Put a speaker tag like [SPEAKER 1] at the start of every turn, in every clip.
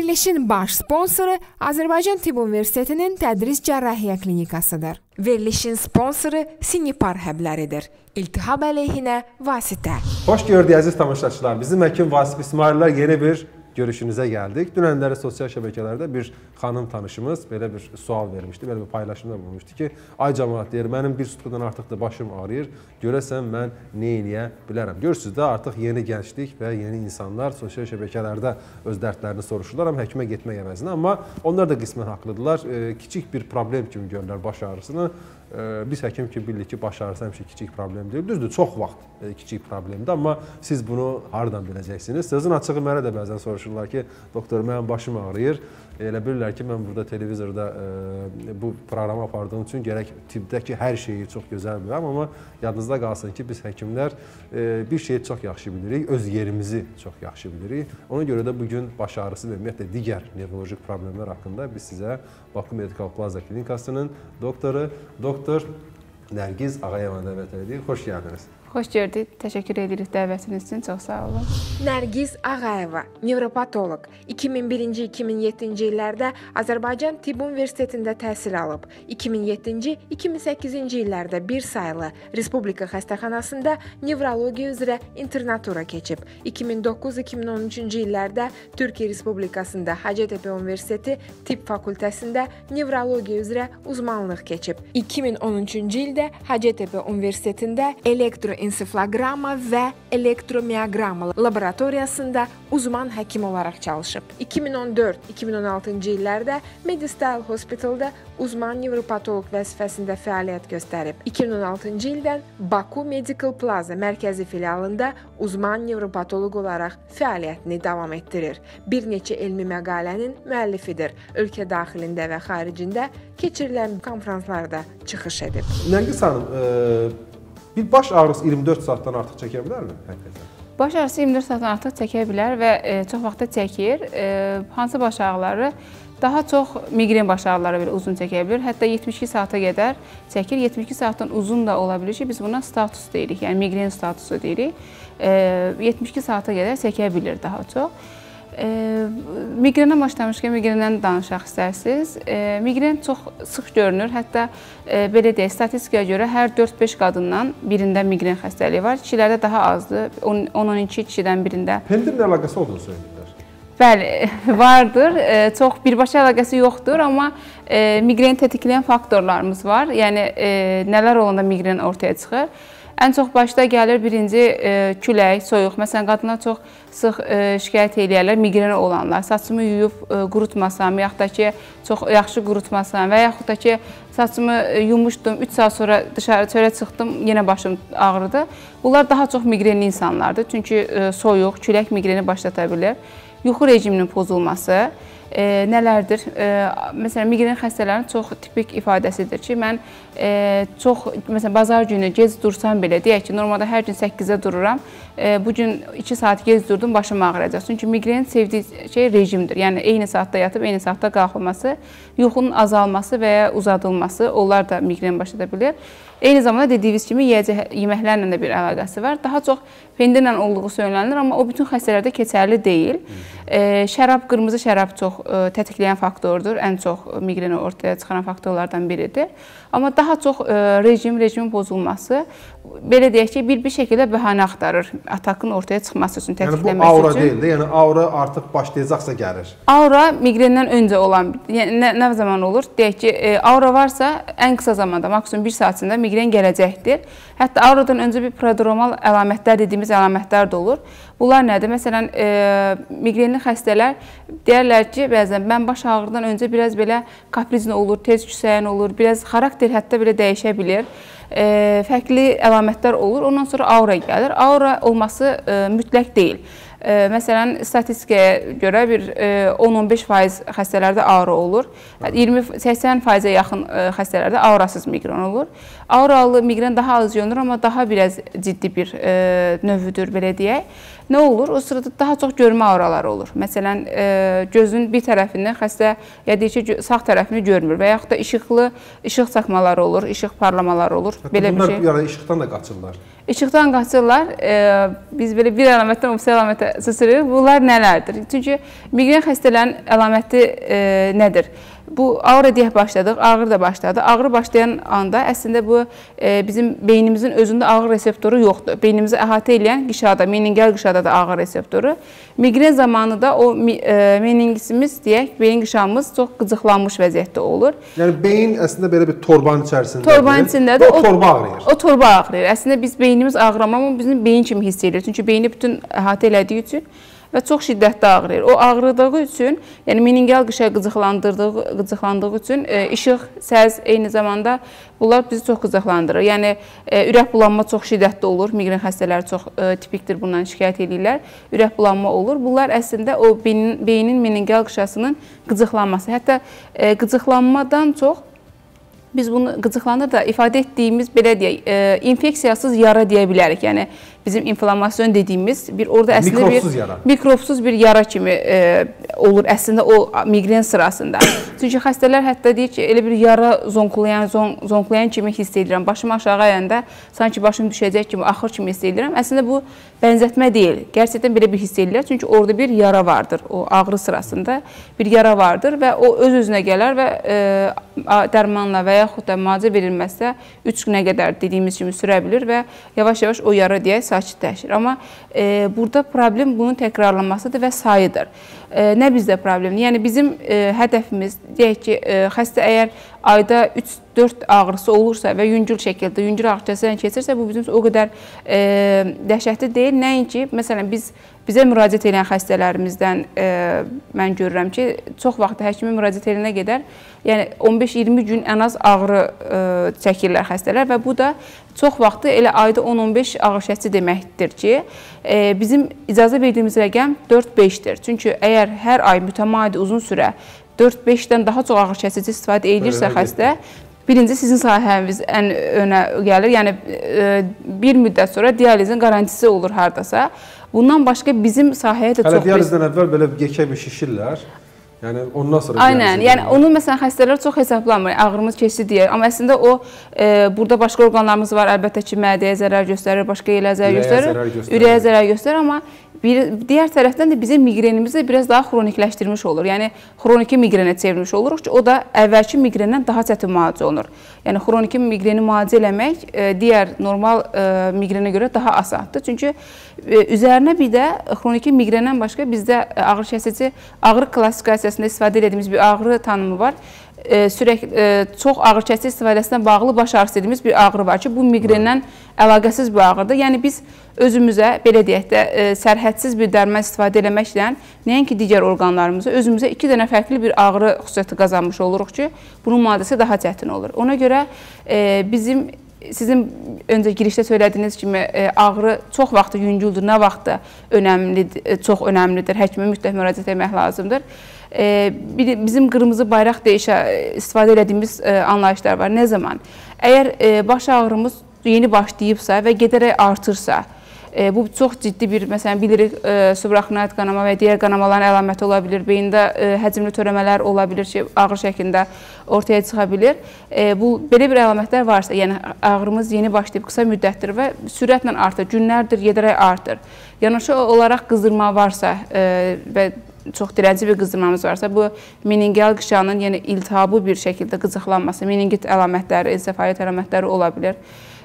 [SPEAKER 1] Verilişin baş sponsoru Azərbaycan Tibb Universitetinin Tədris Cərrahiyyə Klinikasıdır. Verilişin sponsoru Sinipar həbləridir. İltihab əleyhinə vasitə.
[SPEAKER 2] Xoş gördük əziz tamaşaçılar. Bizim həkim Vasif İsmaillər yeni bir görüşünüzə gəldik. Dünənləri sosial şəbəkələrdə bir xanım tanışımız belə bir sual vermişdi, belə bir paylaşımda bulunmuşdu ki, ay cəmaət deyir, mənim bir sutkadan artıqdır başım ağrıyır. Görəsən mən nə eləyə bilərəm? Görürsüz də artıq yeni gənclik və yeni insanlar sosial şəbəkələrdə öz dərdlərini soruşurlar, amma həkimə getmək əvəzinə, amma onlar da qismən haqlıdırlar. E, kiçik bir problem kimi görürlər baş ağrısını. Biz həkim kimi bilirik ki, baş ağrısı həmişə kiçik problem deyil. Düzdür, çox vaxt e, kiçik problemdir, amma siz bunu hardan biləcəksiniz? Sözün açığı mənə də bəzən soruşurlar ki, doktor, mənim başım ağrıyır. Elə bilirlər ki, mən burada televizorda e, bu proqramı apardığım üçün gərək tibbdəki hər şeyi çox gözəl bilirəm, amma yadınızda qalsın ki, biz həkimlər e, bir şeyi çox yaxşı bilirik, öz yerimizi çox yaxşı bilirik. Ona görə də bu gün baş ağrısı və ümumiyyətlə digər nevroloji problemlər haqqında biz sizə Baku Medical Plaza Klinikasının doktoru, doktor Nərgiz Ağayevə dəvət edirik. Xoş gəldiniz.
[SPEAKER 3] Xoş gördük. Təşəkkür edirik dəvətiniz üçün. Çox sağ olun.
[SPEAKER 1] Nərgiz Ağayeva, nevropatoloq. 2001-ci, 2007-ci illərdə Azərbaycan Tibb Universitetində təhsil alıb. 2007-ci, 2008-ci illərdə bir saylı Respublika xəstəxanasında nevrologiya üzrə internatura keçib. 2009-2013-cü illərdə Türkiyə Respublikasında Hacettepe Universiteti Tibb fakültəsində nevrologiya üzrə uzmanlıq keçib. 2013-cü ildə Hacettepe Universitetində elektro ensefaloqrama və elektromioqrama laboratoriyasında uzman həkim olaraq çalışıb. 2014-2016-cı illərdə Medistyle Hospitalda uzman nevropatoloq vəzifəsində fəaliyyət göstərib. 2016-cı ildən Baku Medical Plaza mərkəzi filialında uzman nevropatoloq olaraq fəaliyyətini davam etdirir. Bir neçə elmi məqalənin müəllifidir. Ölkə daxilində və xaricində keçirilən konfranslarda çıxış edib.
[SPEAKER 2] Nərgiz xanım, e Bir baş ağrısı 24 saatdan artıq çəkə bilərmi həqiqətən?
[SPEAKER 3] Baş ağrısı 24 saatdan artıq çəkə bilər və e, çox vaxtda çəkir. E, hansı baş ağrıları daha çox miqren baş ağrıları belə uzun çəkə bilər. Hətta 72 saata qədər çəkir. 72 saatdan uzun da ola bilər ki, biz buna status deyirik. Yəni miqren statusu deyirik. E, 72 saata qədər çəkə bilər daha çox. Miqrenə başlamışkən miqrendən danışaq istərsiniz. Miqren çox sıx görünür. Hətta e, belə deyək, statistikaya görə hər 4-5 qadından birində miqren xəstəliyi var. Kişilərdə daha azdır. 10-12 kişidən birində.
[SPEAKER 2] Pendirlə əlaqəsi olduğunu söyləyirlər.
[SPEAKER 3] Bəli, vardır. Çox birbaşa əlaqəsi yoxdur, amma e, miqreni tetikləyən faktorlarımız var. Yəni e, nələr olanda miqren ortaya çıxır? Ən çox başda gəlir birinci e, külək, soyuq. Məsələn, qadınlar çox sıx e, şikayət eləyərlər miqreni olanlar. Saçımı yuyub e, qurutmasam, yaxud da ki, çox yaxşı qurutmasam və yaxud da ki, saçımı e, yumuşdum, 3 saat sonra dışarı çölə çıxdım, yenə başım ağrıdı. Bunlar daha çox miqrenli insanlardır. Çünki e, soyuq, külək miqreni başlata bilər. Yuxu rejiminin pozulması, e, nələrdir? E, məsələn, miqren xəstələrinin çox tipik ifadəsidir ki, mən e, çox məsələn bazar günü gec dursam belə, deyək ki, normalda hər gün 8-də dururam. E, bu gün 2 saat gec durdum, başım ağrıyacaq. Çünki miqrenin sevdiyi şey rejimdir. Yəni eyni saatda yatıb eyni saatda qalxılması, yuxunun azalması və ya uzadılması, onlar da miqren başlada bilər. Eyni zamanda dediyiniz kimi yeyəcək yeməklərlə də bir əlaqəsi var. Daha çox pendirlə olduğu söylənilir, amma o bütün xəstələrdə keçərli deyil. E, şərab, qırmızı şərab çox e, tetikləyən faktordur. Ən çox miqreni ortaya çıxaran faktorlardan biridir. Amma daha çox e, rejim, rejimin pozulması belə deyək ki, bir bir şəkildə bəhanə axtarır atakın ortaya çıxması üçün, tətikləməsi üçün.
[SPEAKER 2] Yəni bu aura üçün. deyil də, yəni aura artıq başlayacaqsa gəlir.
[SPEAKER 3] Aura miqrendən öncə olan, yəni nə, nə zaman olur? Deyək ki, e, aura varsa ən qısa zamanda, maksimum 1 saat içində miqren gələcəkdir. Hətta auradan öncə bir prodromal əlamətlər dediyimiz əlamətlər də olur. Bunlar nədir? Məsələn, e, miqrenli xəstələr deyərlər ki, bəzən mən baş ağrıdan öncə biraz belə kaprizin olur, tez küsəyən olur, biraz xarakter hətta belə dəyişə bilər e, fərqli əlamətlər olur. Ondan sonra aura gəlir. Aura olması e, mütləq deyil. Məsələn, statistikaya görə bir 10-15% xəstələrdə aura olur. 20-80%-ə yaxın xəstələrdə aurasız miqren olur. Auralı miqren daha az görünür, amma daha biraz ciddi bir növüdür, belə deyək. Nə olur? O sırada daha çox görmə auraları olur. Məsələn, gözün bir tərəfindən xəstə ya deyək ki, sağ tərəfini görmür və yaxud da işıqlı işıq çaxmaları olur, işıq parlamaları olur.
[SPEAKER 2] Hətta belə bir şey. Bunlar yəni işıqdan da qaçırlar.
[SPEAKER 3] İşıqdan qaçırlar. E, biz belə bir əlamətdən birisi əlamətə sıçrayırıq. Bunlar nələrdir? Çünki miqren xəstələrinin əlaməti e, nədir? Bu ağrı deyək başladıq, ağrı da başladı. Ağrı başlayan anda əslində bu e, bizim beynimizin özündə ağrı reseptoru yoxdur. Beynimizi əhatə edən qişada, meningeal qişada da ağrı reseptoru. Miqren zamanı da o e, meningisimiz deyək, beyin qişamız çox qıcıqlanmış vəziyyətdə olur.
[SPEAKER 2] Yəni beyin əslində belə bir torbanın içərisindədir.
[SPEAKER 3] Torbanın içindədir.
[SPEAKER 2] O, o torba ağrıyır.
[SPEAKER 3] O torba ağrıyır. Əslində biz beynimiz ağrımır, amma bizim beyin kimi hiss edilir. Çünki beyni bütün əhatə elədiyi üçün və çox şiddətli ağrıyır. O ağrıdığı üçün, yəni meningeal qışa qıcıqlandırdığı, qıcıqlandığı üçün e, işıq, səs, eyni zamanda bunlar bizi çox qıcıqlandırır. Yəni e, ürək bulanma çox şiddətli olur. Miqren xəstələri çox e, tipikdir bundan şikayət edirlər. Ürək bulanma olur. Bunlar əslində o beynin, beynin meningeal qışasının qıcıqlanması. Hətta e, qıcıqlanmadan çox biz bunu qıcıqlanır da ifadə etdiyimiz belə deyək, e, infeksiyasız yara deyə bilərik. Yəni bizim inflammasyon dediyimiz bir orada əslində
[SPEAKER 2] mikrobsuz
[SPEAKER 3] bir
[SPEAKER 2] yara.
[SPEAKER 3] mikrobsuz bir yara kimi e, olur əslində o miqren sırasında. Çünki xəstələr hətta deyir ki, elə bir yara zonklayan, zon, zonklayan kimi hiss edirəm. Başım aşağı əyəndə sanki başım düşəcək kimi, axır kimi hiss edirəm. Əslində bu bənzətmə deyil. Gerçəkdən belə bir hiss edirlər. Çünki orada bir yara vardır. O ağrı sırasında bir yara vardır və o öz-özünə gələr və e, dərmanla və yaxud da müalicə verilməzsə 3 günə qədər dediyimiz kimi sürə bilir və yavaş-yavaş o yara deyək sakitləşir. Amma e, burada problem bunun təkrarlanmasıdır və sayıdır. E, nə bizdə problemdir? Yəni bizim e, hədəfimiz deyək ki, e, xəstə əgər ayda 3-4 ağrısı olursa və yüngül şəkildə, yüngül ağrı keçirsə, bu bizim o qədər e, dəhşətli deyil. Nəinki, məsələn, biz bizə müraciət edən xəstələrimizdən e, mən görürəm ki, çox vaxt həkimə müraciət edənə qədər, yəni 15-20 gün ən az ağrı e, çəkirlər xəstələr və bu da çox vaxtı elə ayda 10-15 ağrı şəsi deməkdir ki, e, bizim icazə verdiyimiz rəqəm 4-5-dir. Çünki əgər hər ay mütəmadi uzun sürə 4-5-dən daha çox ağrı kəsici istifadə edirsə xəstə, birinci sizin sahəniz ən önə gəlir. Yəni e, bir müddət sonra dializin qarantisi olur hardasa. Bundan başqa bizim sahəyə də
[SPEAKER 2] Hələ
[SPEAKER 3] çox
[SPEAKER 2] dializdən əvvəl belə yekə bir şişirlər. Yəni ondan sonra
[SPEAKER 3] Aynən. Yəni onu məsələn xəstələr çox hesablamır. Ağrımız keçdi deyə. Amma əslində o e, burada başqa orqanlarımız var. Əlbəttə ki, mədəyə zərər göstərir, başqa yerlərə zərər
[SPEAKER 2] Ürəyə
[SPEAKER 3] göstərir.
[SPEAKER 2] zərər göstərir.
[SPEAKER 3] Ürəyə zərər göstərir, amma bir digər tərəfdən də bizim miqrenimizi biraz daha xronikləşdirmiş olur. Yəni xroniki miqrenə çevrilmiş oluruq ki, o da əvvəlki miqrendən daha çətin müalicə olunur. Yəni xroniki miqreni müalicə eləmək e, digər normal e, miqrenə görə daha asandır. Çünki e, üzərinə bir də xroniki miqrendən başqa bizdə ağrı kəsici ağrı klassifikasiyasında istifadə etdiyimiz bir ağrı tanımı var sürək çox ağrı kəsici istifadəsinə bağlı baş ağrısı dediyimiz bir ağrı var ki, bu miqrendən əlaqəsiz bir ağrıdır. Yəni biz özümüzə belə deyək də sərhədsiz bir dərman istifadə etməklə nəinki digər orqanlarımıza özümüzə iki dənə fərqli bir ağrı xüsusiyyəti qazanmış oluruq ki, bunun müalicəsi daha çətin olur. Ona görə bizim sizin öncə girişdə söylədiyiniz kimi ağrı çox vaxt yüngüldür, nə vaxtda önəmlidir, çox önəmlidir. Həkimə mütləq müraciət etmək lazımdır bizim qırmızı bayraq deyişə istifadə etdiyimiz anlayışlar var. Nə zaman? Əgər baş ağrımız yeni başlayıbsa və gedərək artırsa, bu çox ciddi bir, məsələn, bilirik, subraxnoid qanama və digər qanamaların əlaməti ola bilər. Beyində həcmli törəmələr ola bilər ki, ağrı şəklində ortaya çıxa bilər. Bu belə bir əlamətlər varsa, yəni ağrımız yeni başlayıb qısa müddətdir və sürətlə artır, günlərdir gedərək artır. Yanaşı olaraq qızdırma varsa və çox dirənci bir qızdırmamız varsa, bu meningeal qışanın yəni iltihabı bir şəkildə qıcıqlanması, meningit əlamətləri, ensefalit əlamətləri ola bilər.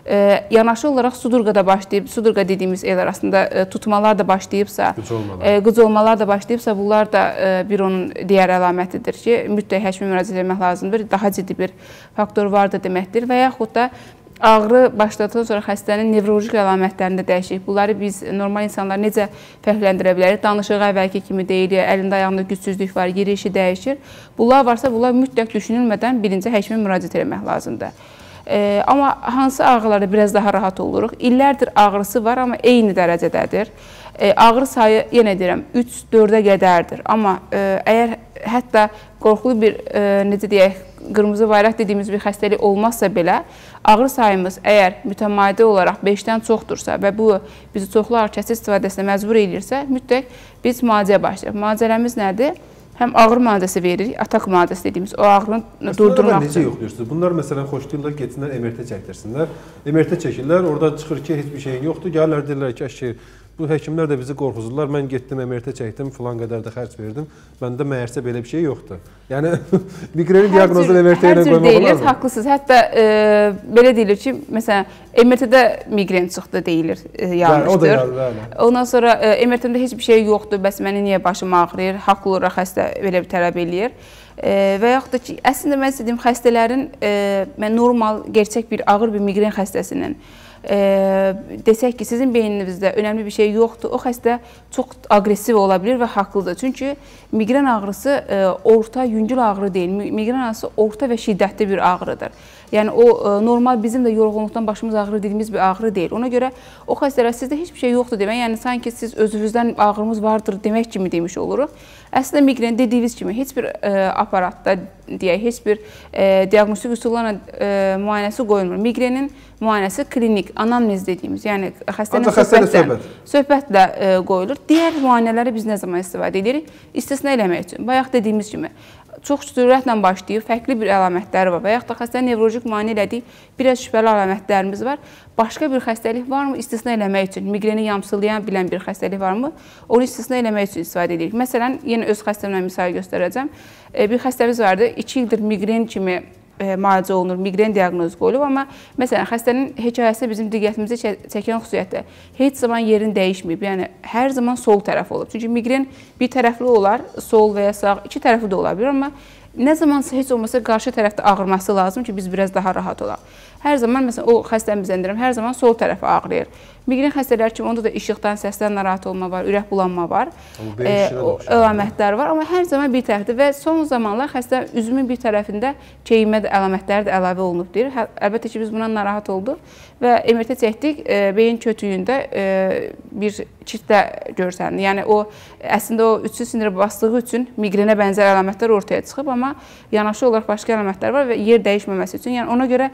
[SPEAKER 3] E, yanaşı olaraq sudurqada başlayıb, sudurqa dediyimiz el arasında e, tutmalar da başlayıbsa, e, qıc olmalar da başlayıbsa, bunlar da e, bir onun digər əlamətidir ki, mütləq həkimə müraciət etmək lazımdır. Daha ciddi bir faktor vardır deməkdir və yaxud da ağrı başladıqdan sonra xəstənin nevroloji əlamətlərində dəyişik. Bunları biz normal insanlar necə fərqləndirə bilərik? Danışığı əvvəlki kimi deyil, əlində ayağında gücsüzlük var, yerişi dəyişir. Bunlar varsa, bunlar mütləq düşünülmədən birinci həkimə müraciət etmək lazımdır. E, amma hansı ağrılarda biraz daha rahat oluruq? İllərdir ağrısı var, amma eyni dərəcədədir. E, ağrı sayı, yenə deyirəm, 3-4-ə qədərdir. Amma e, əgər hətta qorxulu bir, e, necə deyək, qırmızı bayraq dediyimiz bir xəstəlik olmazsa belə, ağrı sayımız əgər mütəmadi olaraq 5-dən çoxdursa və bu bizi çoxlu ağrı kəsici istifadəsinə məcbur edirsə, mütləq biz müalicəyə başlayırıq. Müalicələrimiz nədir? həm ağrı maddəsi veririk, atak maddəsi dediyimiz o ağrını durdurmaq
[SPEAKER 2] bunları Necə yoxlayırsınız? Bunlar məsələn xoşlayırlar getsinlər MRT çəkdirsinlər. MRT çəkirlər, orada çıxır ki, heç bir şeyin yoxdur. Gəlirlər deyirlər ki, əşi bu həkimlər də bizi qorxuzurlar. Mən getdim MRT çəkdim, filan qədər də xərc verdim. Məndə məyərsə belə bir şey yoxdur. Yəni miqrenin diaqnozunu MRT ilə qoymaq
[SPEAKER 3] deyilir,
[SPEAKER 2] olarmı?
[SPEAKER 3] haqlısınız. Hətta e, belə deyilir ki, məsələn, MRT-də miqren çıxdı deyilir, e, yanlışdır.
[SPEAKER 2] o da bəli.
[SPEAKER 3] Ondan sonra e, MRT-də heç bir şey yoxdur, bəs mənim niyə başım ağrıyır? Haqlı olaraq xəstə belə bir tələb eləyir. E, və yaxud da ki, əslində mən sizə deyim, xəstələrin e, mən normal, gerçək bir ağır bir miqren xəstəsinin e, desək ki, sizin beyninizdə önəmli bir şey yoxdur, o xəstə çox aqressiv ola bilər və haqlıdır. Çünki miqren ağrısı orta, yüngül ağrı deyil. Miqren ağrısı orta və şiddətli bir ağrıdır. Yəni o e, normal bizim də yorğunluqdan başımız ağrır dediyimiz bir ağrı deyil. Ona görə o xəstələr sizdə heç bir şey yoxdur demək, yəni sanki siz özünüzdən ağrımız vardır demək kimi demiş oluruq. Əslində miqren dediyiniz kimi heç bir e, aparatda deyək, heç bir e, diaqnostik üsullarla e, müayinəsi qoyulmur. Miqrenin müayinəsi klinik, anamnez dediyimiz, yəni xəstənin söhbətlə, söhbətlə e, qoyulur. Digər müayinələri biz nə zaman istifadə edirik? İstisna eləmək üçün. Bayaq dediyimiz kimi çox sürətlə başlayıb, fərqli bir əlamətləri var və yaxud da xəstənin nevroloji müayinə elədik, biraz şübhəli əlamətlərimiz var. Başqa bir xəstəlik varmı? İstisna eləmək üçün, miqreni yamsılayan bilən bir xəstəlik varmı? Onu istisna eləmək üçün istifadə edirik. Məsələn, yenə öz xəstəmdən misal göstərəcəm. E, bir xəstəmiz vardı, 2 ildir miqren kimi müalicə olunur, miqren diaqnozu qoyulub, amma məsələn xəstənin hekayəsi bizim diqqətimizi çəkən xüsusiyyətdir. Heç zaman yerin dəyişməyib. Yəni hər zaman sol tərəf olub. Çünki miqren bir tərəfli olar, sol və ya sağ, iki tərəfli də ola bilər, amma nə zamansa heç olmasa qarşı tərəfdə ağrıması lazım ki, biz biraz daha rahat olaq. Hər zaman məsələn o xəstəmizdən deyirəm, hər zaman sol tərəfi ağrıyır. Miqren xəstələri kimi onda da işıqdan, səsdən narahat olma var, ürək bulanma var. E, əlamətlər var, amma hər zaman bir tərəfdir və son zamanlar xəstə üzümün bir tərəfində keyinmə əlamətləri də əlavə olunub deyir. Hə, əlbəttə ki, biz bundan narahat olduq və MRT çəkdik, e, beyin kötüyündə e, bir çirtdə görsəndi. Yəni o əslində o üçü sinir basdığı üçün miqrenə bənzər əlamətlər ortaya çıxıb, amma yanaşı olaraq başqa əlamətlər var və yer dəyişməməsi üçün. Yəni ona görə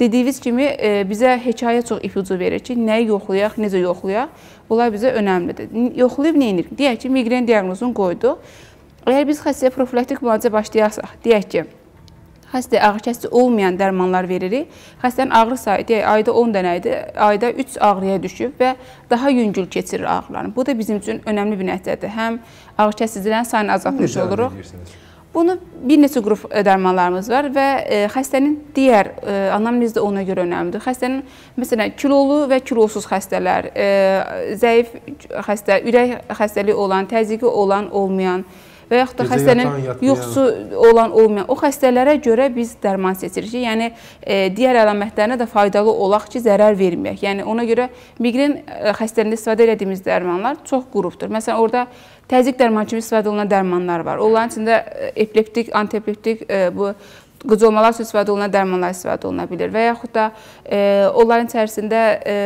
[SPEAKER 3] Dediyiniz kimi e, bizə hekayə çox ipucu verir ki, nəyi yoxlayaq, necə yoxlayaq. Bunlar bizə önəmlidir. Yoxlayıb nə edirik? Deyək ki, miqren diaqnozunu qoyduq. Əgər biz xəstəyə profilaktik müalicə başlayarsak, deyək ki, xəstəyə ağrı kəsici olmayan dərmanlar veririk. Xəstənin ağrı sayı deyək ayda 10 dənə idi, ayda 3 ağrıya düşüb və daha yüngül keçirir ağrılarını. Bu da bizim üçün önəmli bir nəticədir. Həm ağrı kəsicilərin sayını azaltmış oluruq. Bunu bir neçə qrup dərmanlarımız var və e, xəstənin digər e, anamnez də ona görə önəmlidir. Xəstənin məsələn kilolu və kilosuz xəstələr, e, zəif xəstə, ürək xəstəliyi olan, təzyiqi olan, olmayan və yaxud da xəstənin yuxusu olan, olmayan o xəstələrə görə biz dərman seçirik. Yəni e, digər əlamətlərinə də faydalı olaq ki, zərər verməyək. Yəni ona görə miqren xəstəliyində istifadə etdiyimiz dərmanlar çox qrupdur. Məsələn, orada təzyiq dərmanı kimi istifadə olunan dərmanlar var. Onların içində e, epileptik, antiepileptik e, bu qıcolmalar üçün istifadə olunan dərmanlar istifadə oluna bilər və yaxud da e, onların içərisində e,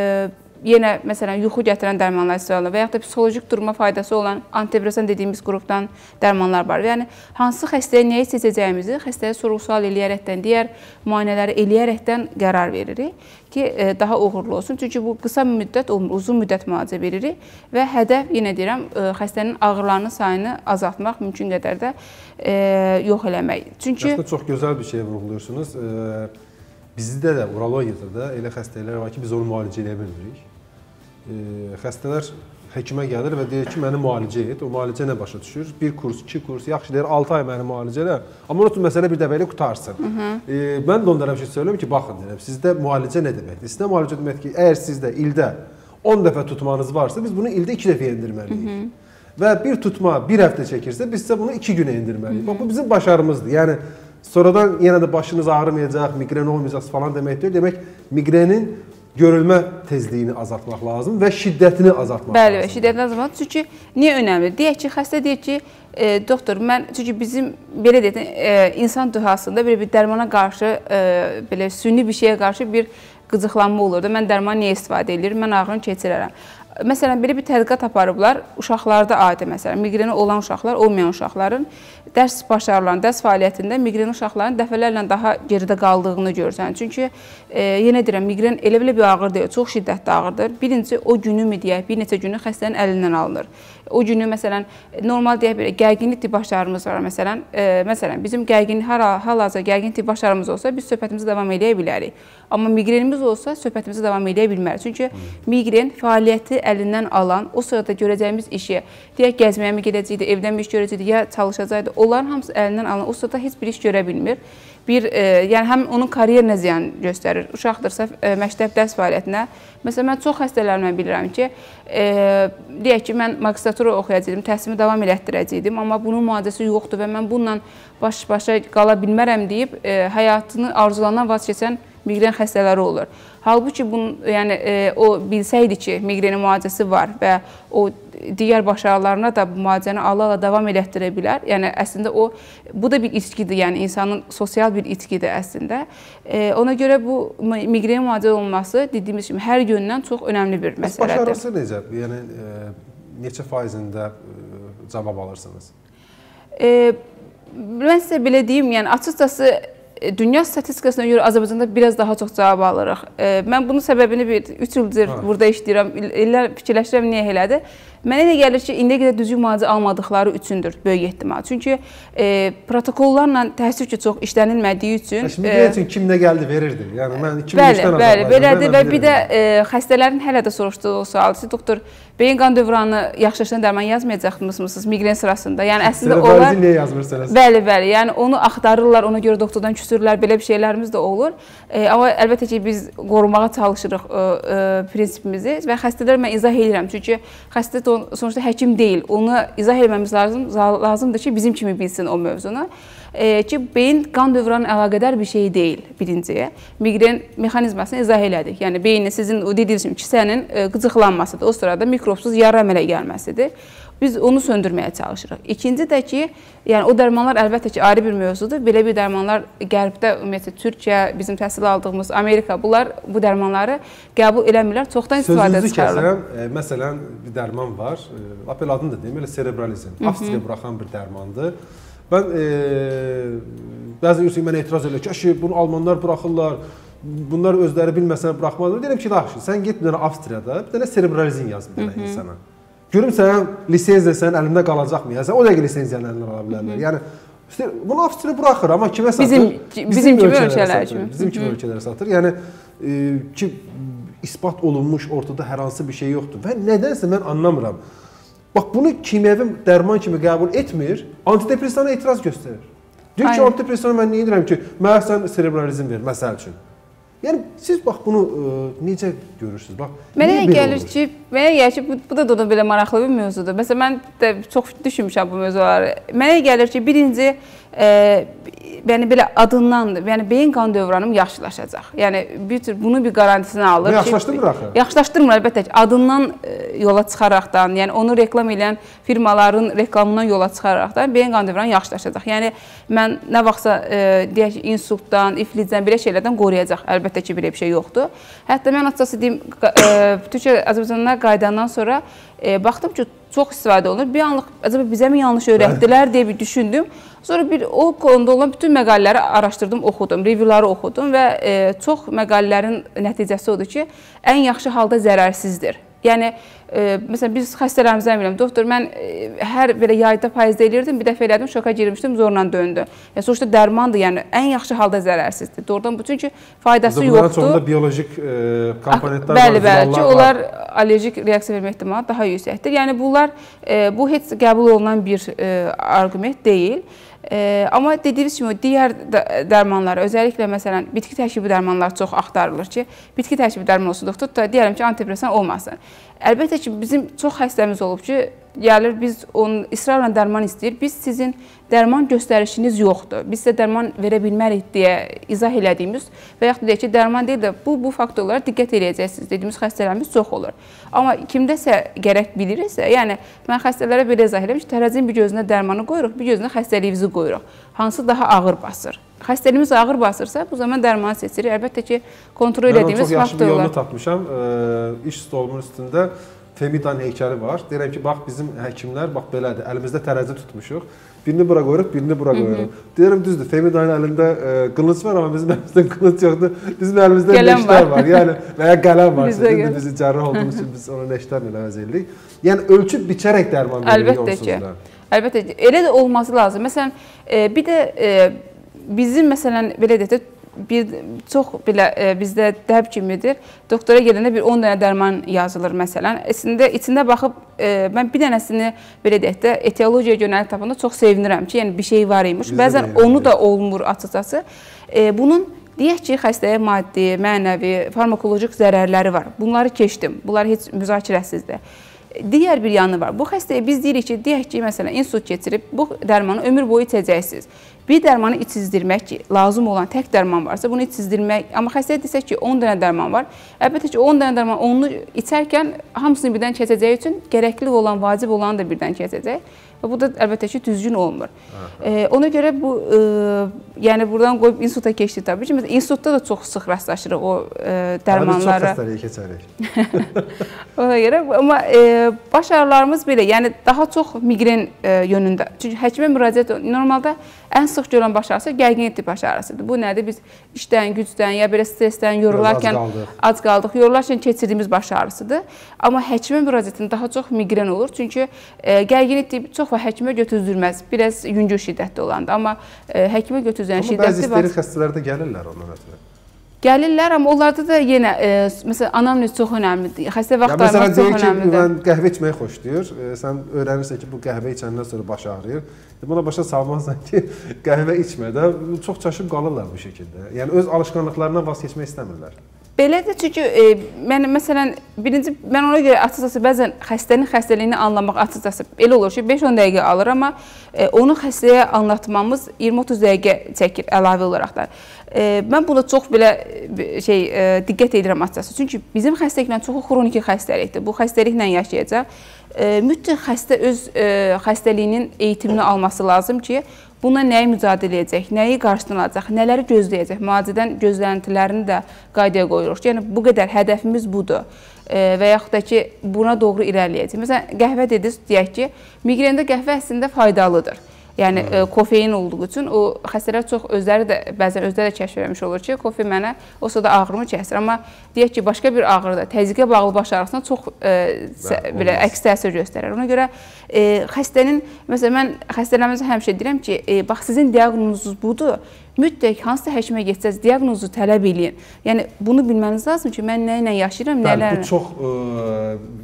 [SPEAKER 3] yenə məsələn yuxu gətirən dərmanlar olunur və yaxud da psixoloji duruma faydası olan antidepressan dediyimiz qrupdan dərmanlar var. Yəni hansı xəstəyə nəyi seçəcəyimizi xəstəyə sorğu-sual eləyərəkdən, digər müayinələri eləyərəkdən qərar veririk ki, e, daha uğurlu olsun. Çünki bu qısa müddət olmur, uzun müddət müalicə veririk və hədəf yenə deyirəm, e, xəstənin ağrılarının sayını azaltmaq, mümkün qədər də e, yox eləmək. Çünki
[SPEAKER 2] Əslində çox gözəl bir şey vurğulayırsunuz. Bizdə də urologiyada da elə xəstələr var ki, biz onu müalicə edə bilmirik. Xəstələr həkimə gəlir və deyir ki, məni müalicə et. O müalicə nə başa düşür? Bir kurs, iki kurs, yaxşı deyir 6 ay məni müalicə elə. Amma unutun məsələ bir dəfə ilə qutarsın. Hı -hı. E, mən də onlara bir şey söylüyorum ki, baxın deyirəm, sizdə müalicə nə deməkdir? Sizdə müalicə deməkdir ki, əgər sizdə ildə 10 dəfə tutmanız varsa, biz bunu ildə 2 dəfə endirməliyik. Hı -hı. Və bir tutma 1 həftə çəkirsə, biz sizə bunu 2 günə endirməliyik. Bax bu bizim başarımızdır. Yəni sonradan yenə də başınız ağrımayacaq, miqren olmayacaq falan demək deyil. Demək miqrenin görülmə tezliyini azaltmaq lazım və şiddətini azaltmaq
[SPEAKER 3] Bəli,
[SPEAKER 2] lazım.
[SPEAKER 3] Bəli, şiddətini azaltmaq. Çünki niyə önəmli? Deyək ki, xəstə deyir ki, e, doktor, mən çünki bizim belə deyək, e, insan dühasında belə bir dərmana qarşı e, belə süni bir şeyə qarşı bir qıcıqlanma olurdu. Mən dərman niyə istifadə edirəm? Mən ağrını keçirərəm. Məsələn, belə bir tədqiqat aparıblar. Uşaqlarda adi məsələn, miqreni olan uşaqlar, olmayan uşaqların dərs başarılarında, dərs fəaliyyətində miqren uşaqların dəfələrlə daha geridə qaldığını görürsən. Çünki e, yenə deyirəm, miqren elə belə bir ağrı deyil, çox şiddətli ağrıdır. Birinci o günü mü deyək, bir neçə günü xəstənin əlindən alınır. O günü məsələn normal deyək belə gərginlik tip başlarımız var məsələn. E, məsələn bizim gərginlik hal-hazırda gərgin tip başlarımız olsa biz söhbətimizi davam edə bilərik. Amma miqrenimiz olsa söhbətimizi davam edə bilmərik. Çünki miqren fəaliyyəti əlindən alan, o sırada görəcəyimiz işi, deyək gəzməyə mi gedəcəkdi, evdən mi iş görəcəkdi, ya çalışacaqdı. Onların hamısı əlindən alan, o sırada heç bir iş görə bilmir bir e, yəni həm onun karyerinə ziyan göstərir. Uşaqdırsa e, məktəb dərs fəaliyyətinə. Məsələn mən çox xəstələrimdən bilirəm ki, e, deyək ki, mən magistratura oxuyacaqdım, təhsilimi davam elətdirəcəydim, amma bunun müalicəsi yoxdur və mən bununla baş-başa qala bilmərəm deyib e, həyatını arzulanan vaz keçən miqren xəstələri olur. Halbuki bunu, yəni e, o bilsəydi ki, miqrenin müalicəsi var və o digər baş ağrılarına da bu müalicəni ala-ala davam elətdirə bilər. Yəni əslində o bu da bir itkidir, yəni insanın sosial bir itkidir əslində. E, ona görə bu miqren müalicə olunması dediyimiz kimi hər yöndən çox önəmli bir məsələdir.
[SPEAKER 2] Baş ağrısı necə? Yəni e, neçə faizində e, cavab alırsınız?
[SPEAKER 3] E, mən sizə belə deyim, yəni açıqcası E, dünya statistikasına görə Azərbaycanda biraz daha çox cavab alırıq. E, mən bunun səbəbini bir 3 ildir ha. burada işləyirəm. İllər fikirləşirəm niyə elədir. Mənə elə gəlir ki, indiyə qədər düzgün müalicə almadıkları üçündür böyük ehtimal. Çünki e, protokollarla təəssüf ki, çox işlənilmədiyi üçün
[SPEAKER 2] Şimdi e, üçün kim nə gəldi verirdi. Yəni mən 2005-dən
[SPEAKER 3] Bəli, bəli, belədir və bir də e, xəstələrin hələ də soruşduğu sual ki, doktor beyin qan dövranı yaxşılaşan dərman yazmayacaqmısınız miqren sırasında? Yəni əslində onlar
[SPEAKER 2] niyə yazmırsınız?
[SPEAKER 3] Bəli, bəli. Yəni onu axtarırlar, ona görə doktordan küsürlər, belə bir şeylərimiz də olur. E, amma əlbəttə ki, biz qorumağa çalışırıq e, e, prinsipimizi və xəstələrə mən izah edirəm. Çünki xəstə sonuçda həkim deyil. Onu izah etməmiz lazım lazımdır ki, bizim kimi bilsin o mövzunu e, ki, beyin qan dövranı əlaqədar bir şey deyil birinciyə. Miqren mexanizmasını izah elədik. Yəni beynin sizin o dediyiniz kimi kisənin e, qıcıqlanmasıdır. O sırada mikrobsuz yara əmələ gəlməsidir. Biz onu söndürməyə çalışırıq. İkinci də ki, yəni o dərmanlar əlbəttə ki, ayrı bir mövzudur. Belə bir dərmanlar Qərbdə ümumiyyətlə Türkiyə, bizim təhsil aldığımız Amerika, bunlar bu dərmanları qəbul eləmirlər. Çoxdan istifadə çıxarırlar.
[SPEAKER 2] Sözünüzü kəsərəm. E, məsələn, bir dərman var. Apel adını da deyim, elə serebralizm. Avstriya buraxan bir dərmandır. Mən e, bəzən görürsən mənə etiraz edirlər ki, "Əşi, bunu almanlar buraxırlar. Bunlar özləri bilməsələr buraxmazlar." Deyirəm ki, yaxşı, sən get bir dənə Avstriyada bir dənə serebralizm yaz bir dənə insana. Görüm sənin lisenziya sənin əlində qalacaqmı? Yəni sən o dəqiqə lisenziyanı əlindən ala bilərlər. Yəni bunu Avstriya buraxır, amma kimə satır?
[SPEAKER 3] Bizim bizim, bizim kimi ölkələr kimi.
[SPEAKER 2] Bizim kimi ölkələrə satır. Yəni e, ki isbat olunmuş ortada hər hansı bir şey yoxdur. Və nədənsə mən anlamıram. Bax bunu kimyəvi dərman kimi qəbul etmir, antidepressana etiraz göstərir. Deyir ki, antidepressana mən nə edirəm ki, mənə sən serebralizm ver, məsəl üçün. Yəni siz bax bunu ə, e, necə görürsüz? Bax.
[SPEAKER 3] Mənə gəlir olur? ki, mənə gəlir ki, bu, bu da da belə maraqlı bir mövzudur. Məsələn, mən də çox düşünmüşəm bu mövzuları. Mənə gəlir ki, birinci yəni belə adından, yəni beyin qan dövranım yaxşılaşacaq. Yəni bir tür bunun bir qarantisini alır.
[SPEAKER 2] Yaxşılaşdırmır axı.
[SPEAKER 3] Yaxşılaşdırmır əlbəttə ki, adından e, yola çıxaraqdan, yəni onu reklam edən firmaların reklamından yola çıxaraqdan beyin qan dövranı yaxşılaşacaq. Yəni mən nə vaxtsa e, deyək ki, insultdan, iflicdən belə şeylərdən qoruyacaq. Əlbəttə ki, belə bir şey yoxdur. Hətta mən açıqcası deyim, e, Türkiyə Azərbaycana qayıdandan sonra baxdım ki, çox istifadə olunur. Bir anlıq acaba bizə mi yanlış öyrətdilər deyə bir düşündüm. Sonra bir o konuda olan bütün məqalələri araşdırdım, oxudum, reviewları oxudum və e, çox məqalələrin nəticəsi odur ki, ən yaxşı halda zərərsizdir. Yəni e, məsələn biz xəstələrimizdən bilirəm. Doktor mən e, hər belə yayda payızda eləyirdim, bir dəfə elədim, şoka girmişdim, zorla döndü. Yəni sonuçta dərmandır, yəni ən yaxşı halda zərərsizdir. Doğrudan bu çünki faydası
[SPEAKER 2] Bunların
[SPEAKER 3] yoxdur.
[SPEAKER 2] Bunların çoxunda biolojik e, komponentlər
[SPEAKER 3] var. Bəli, bəli, ki, onlar allergik reaksiya vermə ehtimalı daha yüksəkdir. Yəni bunlar e, bu heç qəbul olunan bir e, arqument deyil. E, amma dediyiniz kimi digər dərmanlar, özəlliklə məsələn bitki tərkibi dərmanlar çox axtarılır ki, bitki tərkibi dərman olsun doktor, da deyərəm ki, antidepressan olmasın. Əlbəttə ki, bizim çox xəstəmiz olub ki, gəlir biz onun israrla dərman istəyir. Biz sizin dərman göstərişiniz yoxdur. Biz sizə dərman verə bilmərik deyə izah elədiyimiz və yaxud deyək ki, dərman deyil də bu bu faktorlara diqqət eləyəcəksiniz dediyimiz xəstələrimiz çox olur. Amma kimdəsə gərək bilirsə, yəni mən xəstələrə belə izah edirəm ki, tərəzin bir gözünə dərmanı qoyuruq, bir gözünə xəstəliyinizi qoyuruq. Hansı daha ağır basır? Xəstəliyimiz ağır basırsa, bu zaman dərmanı seçirik. Əlbəttə ki, kontrol elədiyimiz faktorlar.
[SPEAKER 2] Mən çox yaxşı bir yolunu tapmışam. E, iş stolumun üstündə Femidan heykəli var. Deyirəm ki, bax bizim həkimlər bax belədir. Əlimizdə tərəzi tutmuşuq. Birini bura qoyuruq, birini bura qoyuruq. Deyirəm düzdür. Femidanın əlində ə, qılınc var, amma bizim əlimizdə qılınc yoxdur. Bizim əlimizdə
[SPEAKER 3] Qələm
[SPEAKER 2] neşter
[SPEAKER 3] var.
[SPEAKER 2] var. Yəni və ya qələm var.
[SPEAKER 3] Bizdə
[SPEAKER 2] İndi
[SPEAKER 3] qələm.
[SPEAKER 2] biz cərrah olduğumuz üçün biz onu neşterlə əvəz edirik. Yəni ölçüb biçərək dərman veririk
[SPEAKER 3] Əlbəttə
[SPEAKER 2] onsuz da.
[SPEAKER 3] Əlbəttə ki, elə də olması lazım. Məsələn, e, bir də e, bizim məsələn belə deyək də bir çox belə e, bizdə dəb kimidir. Doktora gələndə bir 10 dənə dərman yazılır məsələn. Əslində içində baxıb e, mən bir dənəsini belə deyək də etiologiyaya yönəlib tapanda çox sevinirəm ki, yəni bir şey var imiş.
[SPEAKER 2] Bizdə də
[SPEAKER 3] Bəzən
[SPEAKER 2] eynidir.
[SPEAKER 3] onu da olmur açıqcası. E, bunun deyək ki, xəstəyə maddi, mənəvi, farmakoloji zərərləri var. Bunları keçdim. Bunlar heç müzakirəsizdir. Digər bir yanı var. Bu xəstəyə biz deyirik ki, deyək ki, məsələn, insult keçirib bu dərmanı ömür boyu içəcəksiniz. Bir dərmanı içizdirmək ki, lazım olan tək dərman varsa, bunu içizdirmək, amma xəstəyə desək ki, 10 dənə dərman var. Əlbəttə ki, 10 dənə dərman onu içərkən hamısını birdən keçəcəyi üçün gərəkli olan, vacib olanı da birdən keçəcək. Və bu da əlbəttə ki, düzgün olmur. E, ona görə bu e, yəni buradan qoyub insulta keçdik təbii ki, məsələn, insultda da çox sıx rastlaşırıq o e,
[SPEAKER 2] Biz çox
[SPEAKER 3] dərmanlara.
[SPEAKER 2] xəstəliyə keçərik.
[SPEAKER 3] Ona görə amma e, baş ağrılarımız belə, yəni daha çox miqren e, yönündə. Çünki həkimə müraciət normalda ən sıx görülən baş ağrısı gərginlik tip baş ağrısıdır. Bu nədir? Biz işdən, gücdən ya belə stressdən yorularkən
[SPEAKER 2] az qaldıq.
[SPEAKER 3] ac qaldıq, yorularkən keçirdiyimiz baş ağrısıdır. Amma həkimə müraciətin daha çox miqren olur. Çünki e, gərginlik tipi çox vaxt həkimə götürülməz. Biraz yüngül şiddətli olanda, amma e, həkimə götürülən
[SPEAKER 2] Amma bəzi
[SPEAKER 3] şiddətli
[SPEAKER 2] isterik xəstələr də gəlirlər ondan ötürü.
[SPEAKER 3] Gəlirlər, amma onlarda da yenə e, məsələn anamnez çox əhəmiylidir. Xəstə
[SPEAKER 2] Ya
[SPEAKER 3] vaxt
[SPEAKER 2] məsələn
[SPEAKER 3] ayırmaq
[SPEAKER 2] deyir
[SPEAKER 3] çox
[SPEAKER 2] ki,
[SPEAKER 3] əhəmiylidir.
[SPEAKER 2] mən qəhvə içməyi xoşlayır. E, sən öyrənirsən ki, bu qəhvə içəndən sonra baş ağrıyır. E, Buna başa salmazsan ki, qəhvə içmədə çox çaşıb qalırlar bu şəkildə. Yəni öz alışqanlıqlarından vaz keçmək istəmirlər.
[SPEAKER 3] Belədir çünki e, mən məsələn birinci mən ona görə açıqcası bəzən xəstənin xəstəliyini anlamaq açıqcası elə olur ki 5-10 dəqiqə alır amma e, onu xəstəyə anlatmamız 20-30 dəqiqə çəkir əlavə olaraq da. E, mən buna çox belə e, şey e, diqqət edirəm açıqcası. Çünki bizim xəstəliklə çoxu xroniki xəstəlikdir. Bu xəstəliklə yaşayacaq. E, mütləq xəstə öz e, xəstəliyinin eğitimini alması lazım ki, Buna nəyi mücadilə edəcək, nəyi qarşısına alacaq, nələri gözləyəcək, müalicədən gözləntilərini də qaydaya qoyuruq. Yəni bu qədər hədəfimiz budur. E, və yaxud da ki, buna doğru irəliləyəcək. Məsələn, qəhvə dediniz, deyək ki, miqrendə qəhvə əslində faydalıdır. Yəni e, kofein olduğu üçün o xəstələr çox özləri də bəzən özləri də kəşf etmiş olur ki, kofe mənə o sırada ağrımı kəsir, amma deyək ki, başqa bir ağrıda təzyiqə bağlı baş ağrısına çox e, belə əks təsir göstərir. Ona görə e, xəstənin məsələn mən xəstələrimizə həmişə deyirəm ki, e, bax sizin diaqnozunuz budur. Mütləq hansısa həkimə getsəz diaqnozu tələb eləyin. Yəni bunu bilməniz lazım ki, mən nə ilə yaşayıram,
[SPEAKER 2] Bəli,
[SPEAKER 3] nələrlə.
[SPEAKER 2] bu çox ə,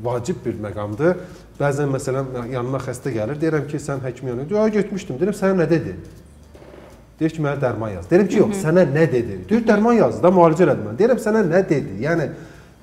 [SPEAKER 2] vacib bir məqamdır. Bəzən məsələn yanıma xəstə gəlir, deyirəm ki, sən həkim yanına, deyir, "Ay getmişdim." Deyirəm, "Sənə nə dedi?" Deyir ki, mənə dərman yaz. Deyirəm ki, yox, sənə nə dedi? Deyir, dərman yazdı da, müalicə elədim mən. Deyirəm, sənə nə dedi? Yəni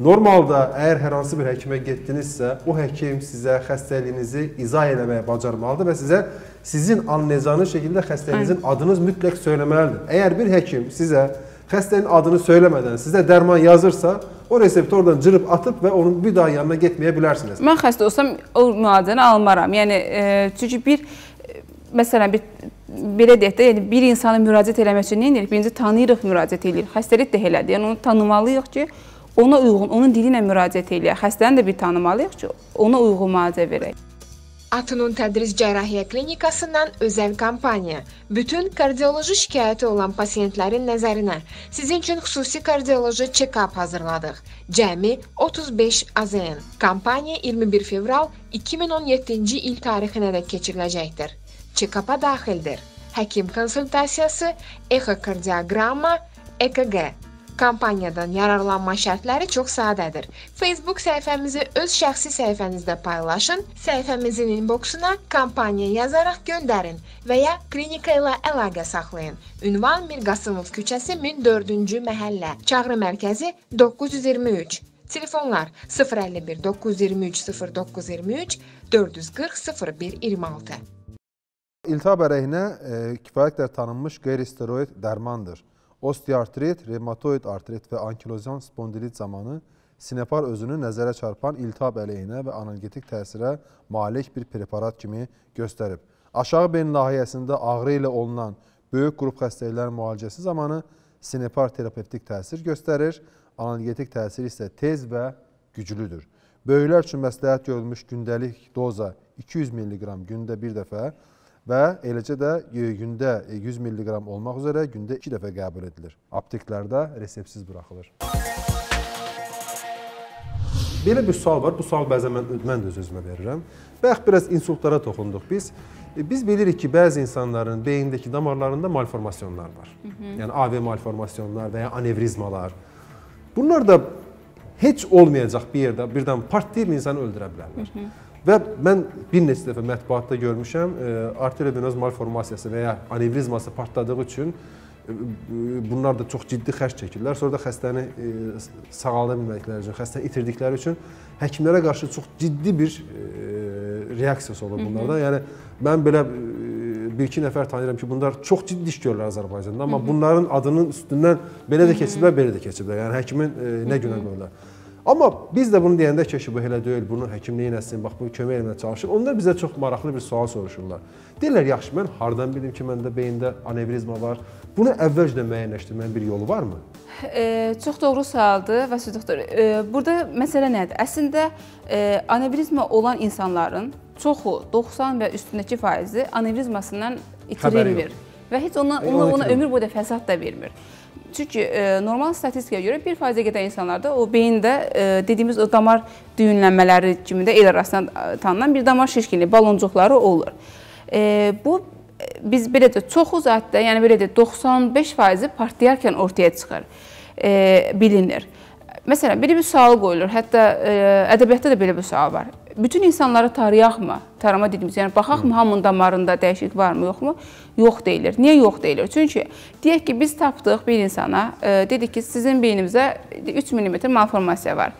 [SPEAKER 2] normalda əgər hər hansı bir həkimə getdinizsə, o həkim sizə xəstəliyinizi izah eləməyə bacarmalıdır və sizə sizin anleyəcağınız şəkildə xəstəliyinizin adınız mütləq söyləməlidir. Əgər bir həkim sizə xəstənin adını söyləmədən sizə dərman yazırsa, o resepti oradan cırıb atıb və onun bir daha yanına getməyə bilərsiniz.
[SPEAKER 3] Mən xəstə olsam o müalicəni almaram. Yəni e, çünki bir e, məsələn bir belə deyək də, yəni bir insana müraciət eləmək üçün nə edirik? Birinci tanıyırıq, müraciət eləyirik. Xəstəlik də elədir. Yəni onu tanımalıyıq ki, ona uyğun, onun dili ilə müraciət eləyək. Xəstəni də bir tanımalıyıq ki, ona uyğun müalicə verək.
[SPEAKER 1] Atunun Tədris Cərrahiyyə Klinikasından özəl kampaniya. Bütün kardioloji şikayəti olan pasiyentlərin nəzərinə sizin üçün xüsusi kardioloji check-up hazırladıq. Cəmi 35 AZN. Kampaniya 21 fevral 2017-ci il tarixinədək keçiriləcəkdir. Check-up'a daxildir. Həkim konsultasiyası, ekokardioqramma, EKG. Kampaniyadan yararlanma şərtləri çox sadədir. Facebook səhifəmizi öz şəxsi səhifənizdə paylaşın, səhifəmizin inboksuna kampaniya yazaraq göndərin və ya klinika ilə əlaqə saxlayın. Ünvan Mir Qasımov küçəsi 1004-cü məhəllə, Çağrı mərkəzi 923. Telefonlar 051 923 0923 440 0126.
[SPEAKER 2] İltihab əleyhinə e, kifayət qədər tanınmış qeyri-steroid dərmandır. Osteoartrit, revmatoid artrit və ankilozyan spondilit zamanı Sinepar özünü nəzərə çarpan iltihab əleyhinə və analgetik təsirə malik bir preparat kimi göstərib. Aşağı beyin layihəsində ağrı ilə olunan böyük qrup xəstəliklərin müalicəsi zamanı Sinepar terapevtik təsir göstərir, analgetik təsir isə tez və güclüdür. Böyüklər üçün məsləhət görülmüş gündəlik doza 200 mq gündə bir dəfə və eləcə də e, gündə 100 mq olmaq üzrə gündə 2 dəfə qəbul edilir. Apteklərdə reseptsiz buraxılır. Belə bir sual var. Bu sual bəzən mən, mən də öz özümə verirəm. Bayaq biraz insultlara toxunduq biz. E, biz bilirik ki, bəzi insanların beyindəki damarlarında malformasyonlar var. Hı -hı. Yəni AV malformasyonlar və ya anevrizmalar. Bunlar da heç olmayacaq bir yerdə birdən partlayıb insanı öldürə bilərlər. Hı -hı. Və mən bir neçə dəfə mətbuatda görmüşəm, e, arteriovenoz malformasiyası və ya anevrizması partladığı üçün e, bunlar da çox ciddi xərc çəkirlər. Sonra da xəstəni sağalda bilmədikləri üçün, xəstəni itirdikləri üçün həkimlərə qarşı çox ciddi bir reaksiyası olur bunlarda. Yəni mən belə e, bir-iki nəfər tanıyıram ki, bunlar çox ciddi iş görürlər Azərbaycanda, amma bunların adının üstündən belə də keçiblər, belə də keçiblər. Yəni həkimin e, nə günə qoyurlar. Amma biz də bunu deyəndə ki, bu elə deyil, bunu həkim nə etsin, bax bu kömək etməyə çalışır. Onlar bizə çox maraqlı bir sual soruşurlar. Deyirlər, yaxşı, mən hardan bilim ki, məndə beyində anevrizma var? Bunu əvvəlcədən müəyyənləşdirmənin bir yolu varmı?
[SPEAKER 3] E, çox doğru sualdır Vəsif doktor. E, burada məsələ nədir? Əslində e, anevrizma olan insanların çoxu 90 və üstündəki faizi anevrizmasından itirilmir və heç ona ona, ona ömür boyu da fəsad da vermir. Çünki e, normal statistikaya görə 1%-ə gedən insanlarda o beyində e, dediyimiz o damar düyünlənmələri kimi də el arasında tanınan bir damar şişkinliyi, baloncuqları olur. E, bu biz belə də çoxu zətdə, yəni belə də 95% partlayarkən ortaya çıxır, e, bilinir. Məsələn, belə bir sual qoyulur. Hətta e, ədəbiyyatda da belə bir sual var bütün insanları tarıyaqmı? Tarama dediyimiz, yəni baxaqmı hamının damarında dəyişiklik varmı, yoxmu? Yox deyilir. Niyə yox deyilir? Çünki deyək ki, biz tapdıq bir insana, e, dedik ki, sizin beynimizdə 3 mm malformasiya var.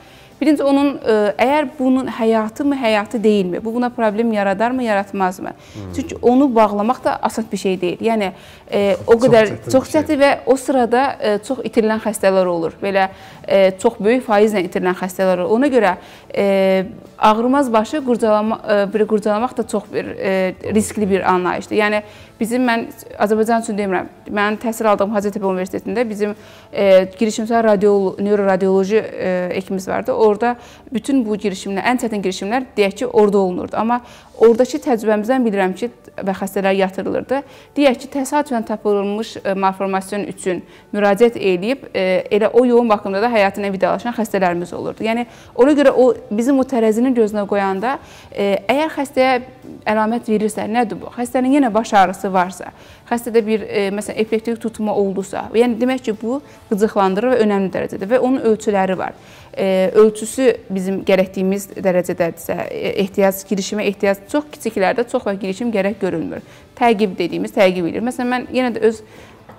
[SPEAKER 3] Birinci onun e, əgər bunun həyatı mı, həyatı deyilmi? Bu buna problem yaradarmı, yaratmazmı? Hmm. Çünki onu bağlamaq da asan bir şey deyil. Yəni e, o qədər çox çətin şey. və o sırada ə, çox itirilən xəstələr olur. Belə ə, çox böyük faizlə itirilən xəstələr olur. Ona görə ə, ağrımaz başı qurcalama ə, bir qurcalamaq da çox bir ə, riskli bir anlayışdır. Yəni bizim mən Azərbaycan üçün demirəm. Mən təhsil aldığım Hacettepe Universitetində bizim e, girişimsel radiolo neuroradioloji e, ekimiz vardı. Orada bütün bu girişimlər, ən çətin girişimlər deyək ki, orada olunurdu. Amma Oradakı təcrübəmizdən bilirəm ki, və xəstələr yatırılırdı. Deyək ki, təsadüfən tapılmış e, malformasiyon üçün müraciət edib e, elə o yoğun baxımda da həyatına vidalaşan xəstələrimiz olurdu. Yəni ona görə o bizim o tərəzinin gözünə qoyanda e, əgər xəstəyə əlamət verirsə, nədir bu? Xəstənin yenə baş ağrısı varsa, xəstədə bir məsələn epileptik tutma oldusa, yəni demək ki, bu qıcıqlandırır və önəmli dərəcədə və onun ölçüləri var ölçüsü bizim gərəkdiyimiz dərəcədədirsə, e, ehtiyac girişimə ehtiyac çox kiçiklərdə çox vaxt girişim gərək görülmür. Təqib dediyimiz təqib edir. Məsələn mən yenə də öz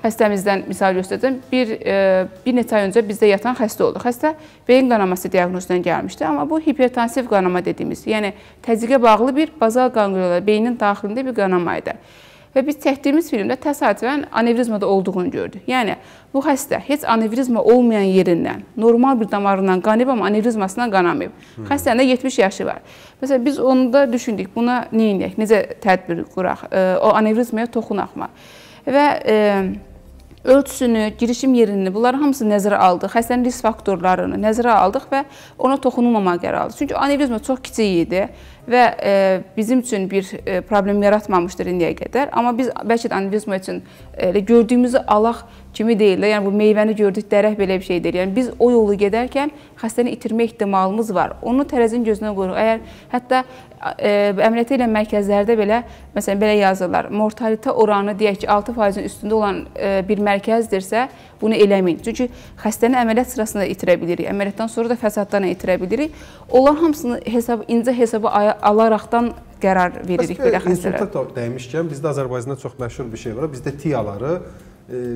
[SPEAKER 3] xəstəmizdən misal göstərəcəm. Bir e, bir neçə ay öncə bizdə yatan xəstə oldu. Xəstə beyin qanaması diaqnozundan gəlmişdi, amma bu hipertansiv qanama dediyimiz, yəni təzyiqə bağlı bir bazal qanqriola beynin daxilində bir qanama idi. Və biz çəkdiyimiz filmdə təsadüfən anevrizmada olduğunu gördük. Yəni bu xəstə heç anevrizma olmayan yerindən, normal bir damarından qanıb, amma anevrizmasından qanamayıb. Hmm. Xəstənin də 70 yaşı var. Məsələn biz onu da düşündük. Buna nə edək? Necə tədbir quraq? O anevrizmaya toxunaqmı? Və e, ölçüsünü, girişim yerini, bunları hamısını nəzərə aldıq. Xəstənin risk faktorlarını nəzərə aldıq və ona toxunulmamağa qərar aldıq. Çünki anevrizma çox kiçik idi və e, bizim üçün bir e, problem yaratmamışdır indiyə qədər. Amma biz bəlkə də anevrizma üçün elə gördüyümüzü alaq kimi deyil də. Yəni bu meyvəni gördük, dərək belə bir şey deyil. Yəni biz o yolu gedərkən xəstəni itirmə ehtimalımız var. Onu tərəzinin gözünə qoyuruq. Əgər hətta e, əməliyyat edən mərkəzlərdə belə məsələn belə yazırlar. Mortalitet oranı deyək ki, 6%-in üstündə olan e, bir mərkəzdirsə, bunu eləməyin. Çünki xəstəni əməliyyat sırasında itirə bilirik. Əməliyyatdan sonra da fəsadlarla itirə bilirik. Onlar hamısını hesab incə hesaba alaraqdan qərar veririk belə xəstələrə.
[SPEAKER 2] İnsulta dəymişkən bizdə Azərbaycanda çox məşhur bir şey var. Bizdə tiyaları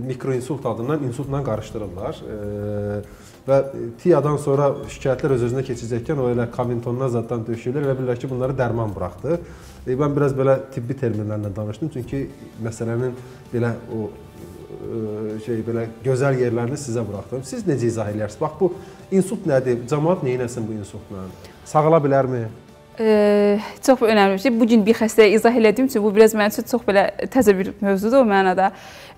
[SPEAKER 2] mikroinsult adından insultla qarışdırırlar. E, və TIA-dan sonra şikayətlər öz-özünə keçəcəkkən o elə Kavintondan zaddan döşüyürlər və bilirlər ki, bunları dərman buraxdı. E, mən biraz belə tibbi terminlərlə danışdım, çünki məsələnin belə o şey belə gözəl yerlərini sizə buraxdım. Siz necə izah edərsiniz? Bax bu insult nədir? Cəmaət nə etsin bu insultla? Sağala bilərmi?
[SPEAKER 3] E, çox önəmli bir şey. Bu gün bir xəstəyə izah elədiyim üçün bu biraz mənim üçün çox belə təzə bir mövzudur o mənada.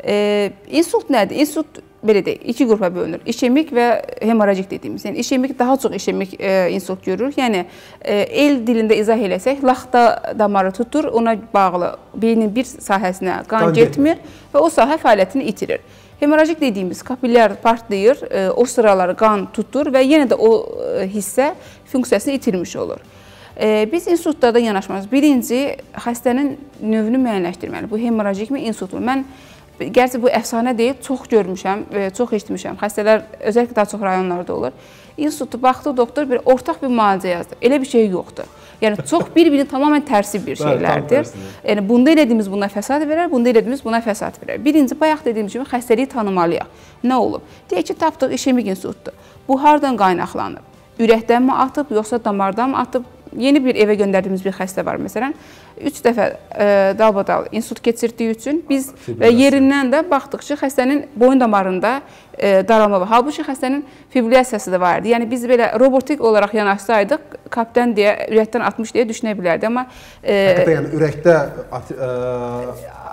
[SPEAKER 3] E, insult nədir? İnsult belə deyək, iki qrupa bölünür. İşemik və hemorajik dediyimiz. Yəni işemik daha çox işemik e, insult görür. Yəni e, el dilində izah eləsək, laxta damarı tutur, ona bağlı beynin bir sahəsinə qan, qan getmir, getmir və o sahə fəaliyyətini itirir. Hemorajik dediyimiz kapillər partlayır, e, o sıraları qan tutur və yenə də o e, hissə funksiyasını itirmiş olur. Biz insultlarda yanaşmaz. Birinci, xəstənin növünü müəyyənləşdirməli. Bu hemorajikmi, insultmu? Mən Gerçi bu əfsanə deyil, çox görmüşəm, çox eşitmişəm. Xəstələr özəlliklə daha çox rayonlarda olur. İnstitutda baxdı doktor bir ortaq bir müalicə yazdı. Elə bir şey yoxdur. Yəni çox bir-birini tamamilə tərsi bir şeylərdir. Yəni bunda elədiyimiz buna fəsad verər, bunda elədiyimiz buna fəsad verər. Birinci bayaq dediyim kimi xəstəliyi tanımalıyıq. Nə olub? Deyək ki, tapdıq işemik insultdur. Bu hardan qaynaqlanıb? Ürəkdənmi atıb, yoxsa damardanmı atıb? Yeni bir evə göndərdiyimiz bir xəstə var məsələn. 3 dəfə e, dalbadal insult keçirdiyi üçün biz və yerindən də baxdıqca xəstənin boyun damarında e, daralma var. Halbuki xəstənin fibrilyasiyası da var idi. Yəni biz belə robotik olaraq yanaşsaydıq, kapdən deyə ürəkdən atmış deyə düşünə bilərdi, amma
[SPEAKER 2] e, həqiqətən yəni ürəkdə at, e,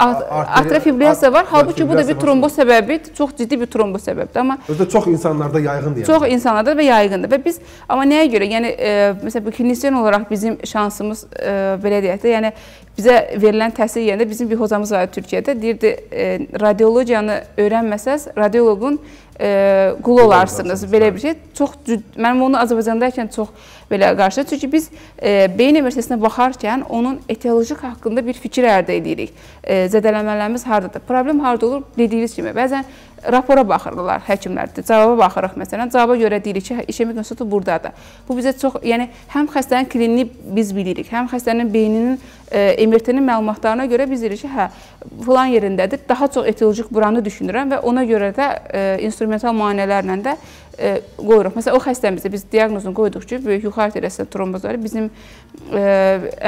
[SPEAKER 3] atrial fibrilyasiya var. Halbuki bu da bir tromboz səbəbidir, çox ciddi bir tromboz səbəbidir, amma
[SPEAKER 2] özdə çox insanlarda yayğındır yəni.
[SPEAKER 3] Çox insanlarda və yayğındır və biz amma nəyə görə? Yəni e, məsələn bu klinisyen olaraq bizim şansımız e, belə deyək də, yəni bizə verilən təhsil yerində bizim bir hocamız var Türkiyədə. Deyirdi, e, radiologiyanı öyrənməsəz, radioloqun e, qulu olarsınız. Belə bir şey. Çox mənim onu Azərbaycandaykən çox belə qarşı. Çünki biz e, beyin MRT-sinə baxarkən onun etioloji haqqında bir fikir əldə edirik. E, zədələnmələrimiz hardadır? Problem harda olur? Dediyiniz kimi. Bəzən rapora baxırlar həkimlər. Cavaba baxırıq məsələn. Cavaba görə deyirik ki, işemik insultu burdadır. Bu bizə çox, yəni həm xəstənin klinini biz bilirik, həm xəstənin beyninin e, MRT-nin məlumatlarına görə biz deyirik ki, hə, falan yerindədir. Daha çox etiolojik buranı düşünürəm və ona görə də e, instrumental müayinələrlə də e, qoyuruq. Məsələn, o xəstəmizdə biz diaqnozunu qoyduq ki, böyük yuxarı arteriyasında tromboz var. Bizim e,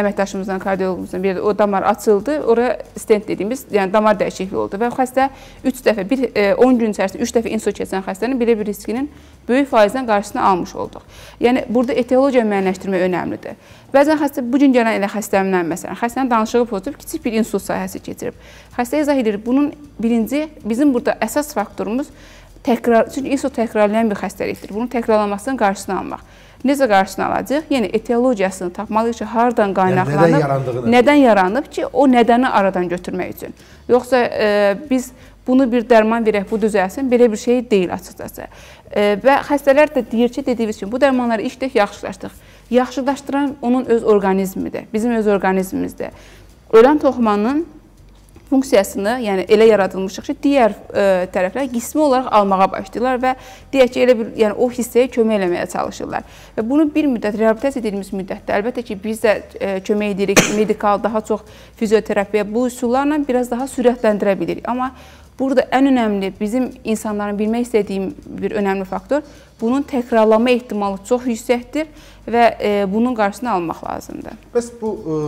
[SPEAKER 3] əməkdaşımızdan, kardioloqumuzdan biri o damar açıldı. Ora stent dediyimiz, yəni damar dəyişikliyi oldu və xəstə 3 dəfə, bir e, 10 gün içərisində 3 dəfə insult keçən xəstənin belə bir riskinin böyük faizdən qarşısını almış olduq. Yəni burada etiologiya müəyyənləşdirmək önəmlidir. Bəzən xəstə bu gün gələn elə xəstəmdən məsələn, xəstənin danışığı pozulub, kiçik bir insult sahəsi keçirib. Xəstə izah edir, bunun birinci bizim burada əsas faktorumuz təkrar, çünki insult təkrarlayan bir xəstəlikdir. Bunun təkrarlanmasının qarşısını almaq. Necə qarşısını alacağıq? Yəni etiologiyasını tapmalıyıq ki, hardan qaynaqlanıb, yəni, nədən, nədən yaranıb ki, o nədəni aradan götürmək üçün. Yoxsa e, biz bunu bir dərman verək, bu düzəlsin, belə bir şey deyil açıqcası. E, və xəstələr də deyir ki, dediyimiz kimi bu dərmanları içdik, yaxşılaşdıq. Yaxşılaşdıran onun öz orqanizmidir, bizim öz orqanizmimizdir. Ölən toxumanın funksiyasını, yəni elə yaradılmışıq ki, digər ə, e, tərəflər qismi olaraq almağa başlayırlar və deyək ki, elə bir, yəni o hissəyə kömək eləməyə çalışırlar. Və bunu bir müddət reabilitasiya edilmiş müddətdə əlbəttə ki, biz də ə, e, kömək edirik, medikal, daha çox fizioterapiya bu üsullarla biraz daha sürətləndirə bilirik. Amma burada ən önəmli bizim insanların bilmək istədiyim bir önəmli faktor bunun təkrarlanma ehtimalı çox yüksəkdir və ə, e, bunun qarşısını almaq lazımdır.
[SPEAKER 2] Bəs bu ə,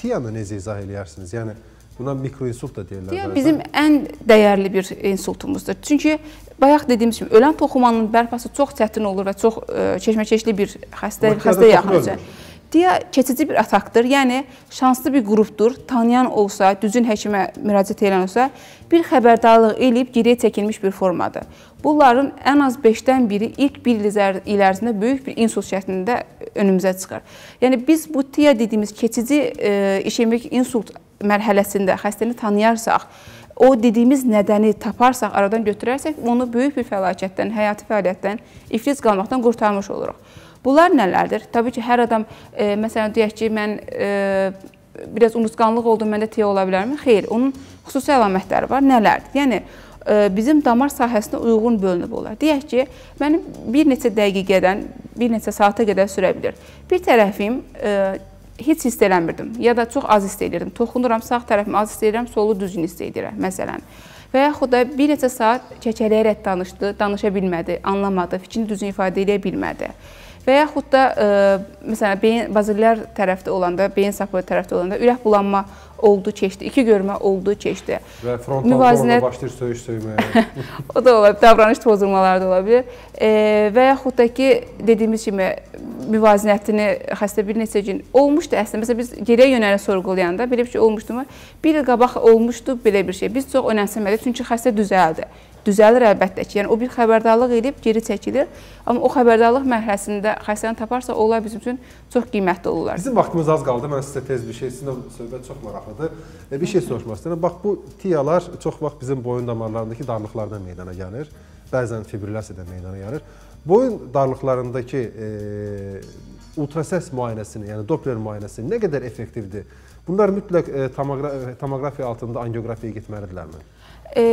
[SPEAKER 2] TIA-nı necə izah eləyərsiniz? Yəni Buna mikroinsult da deyirlər.
[SPEAKER 3] Deyir, bizim ən dəyərli bir insultumuzdur. Çünki bayaq dediyimiz kimi ölən toxumanın bərpası çox çətin olur və çox e, çeşməkeşli bir xəstə xəstə yaxındır. Dia keçici bir atakdır. Yəni şanslı bir qrupdur. Tanıyan olsa, düzün həkimə müraciət edən olsa, bir xəbərdarlıq eləyib geriyə çəkilmiş bir formadır. Bunların ən az 5-dən biri ilk 1 il ərzində böyük bir insult şəklində önümüzə çıxır. Yəni biz bu TIA dediyimiz keçici e, işemik insult mərhələsində xəstəni tanıyarsaq, o dediyimiz nədəni taparsaq, aradan götürərsək, onu böyük bir fəlakətdən, həyati fəaliyyətdən, iflic qalmaqdan qurtarmış oluruq. Bunlar nələrdir? Təbii ki, hər adam, e, məsələn, deyək ki, mən e, biraz unutqanlıq oldu, məndə TIA ola bilərmi? Xeyr, onun xüsusi əlamətləri var. Nələrdir? Yəni, e, bizim damar sahəsinə uyğun bölünüb olar. Deyək ki, mənim bir neçə dəqiqədən, bir neçə saata qədər sürə bilər. Bir tərəfim e, heç hiss eləmirdim ya da çox az hiss edirdim. Toxunuram, sağ tərəfimi az hiss edirəm, solu düzgün hiss edirəm məsələn. Və yaxud da bir neçə saat kəkələyərək danışdı, danışa bilmədi, anlamadı, fikrini düzgün ifadə edə bilmədi. Və yaxud da ə, e, məsələn beyin bazillər tərəfdə olanda, beyin sapı tərəfdə olanda ürək bulanma oldu, keçdi. İki görmə oldu, keçdi.
[SPEAKER 2] Və frontal Müvazinət... başlayır söyüş söyməyə.
[SPEAKER 3] o da ola bilər, davranış pozulmaları da ola bilər. E, və yaxud da ki, dediyimiz kimi müvazinətini xəstə bir neçə gün olmuşdu əslində. Məsələn biz geriyə yönəlik sorğulayanda belə bir şey olmuşdumu? Bir il qabaq olmuşdu belə bir şey. Biz çox önəmsəmədik çünki xəstə düzəldi. Düzəlir əlbəttə ki. Yəni o bir xəbərdarlıq edib geri çəkilir. Amma o xəbərdarlıq mərhələsində xəstəni taparsa, onlar bizim üçün çox qiymətli olurlar.
[SPEAKER 2] Bizim vaxtımız az qaldı. Mən sizə tez bir şey, sizinlə söhbət çox maraqlıdır. E, bir şey soruşmaq istəyirəm. Bax bu tiyalar çox vaxt bizim boyun damarlarındakı darlıqlardan meydana gəlir. Bəzən fibrilyasiyadan meydana gəlir. Boyun darlıqlarındakı e, ultrasəs müayinəsini, yəni Doppler müayinəsi nə qədər effektivdir? Bunlar mütləq e, tomoqrafiya, tomoqrafiya altında angiografiyaya getməlidirlərmi?
[SPEAKER 3] E,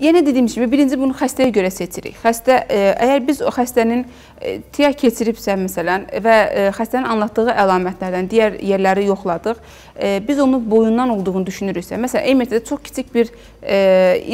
[SPEAKER 3] Yenə dediyim kimi birinci bunu xəstəyə görə seçirik. Xəstə e, əgər biz o xəstənin e, tiya keçiribsə məsələn və e, xəstənin anlatdığı əlamətlərdən digər yerləri yoxladıq, biz onun boyundan olduğunu düşünürüksə, məsələn, EMT-də çox kiçik bir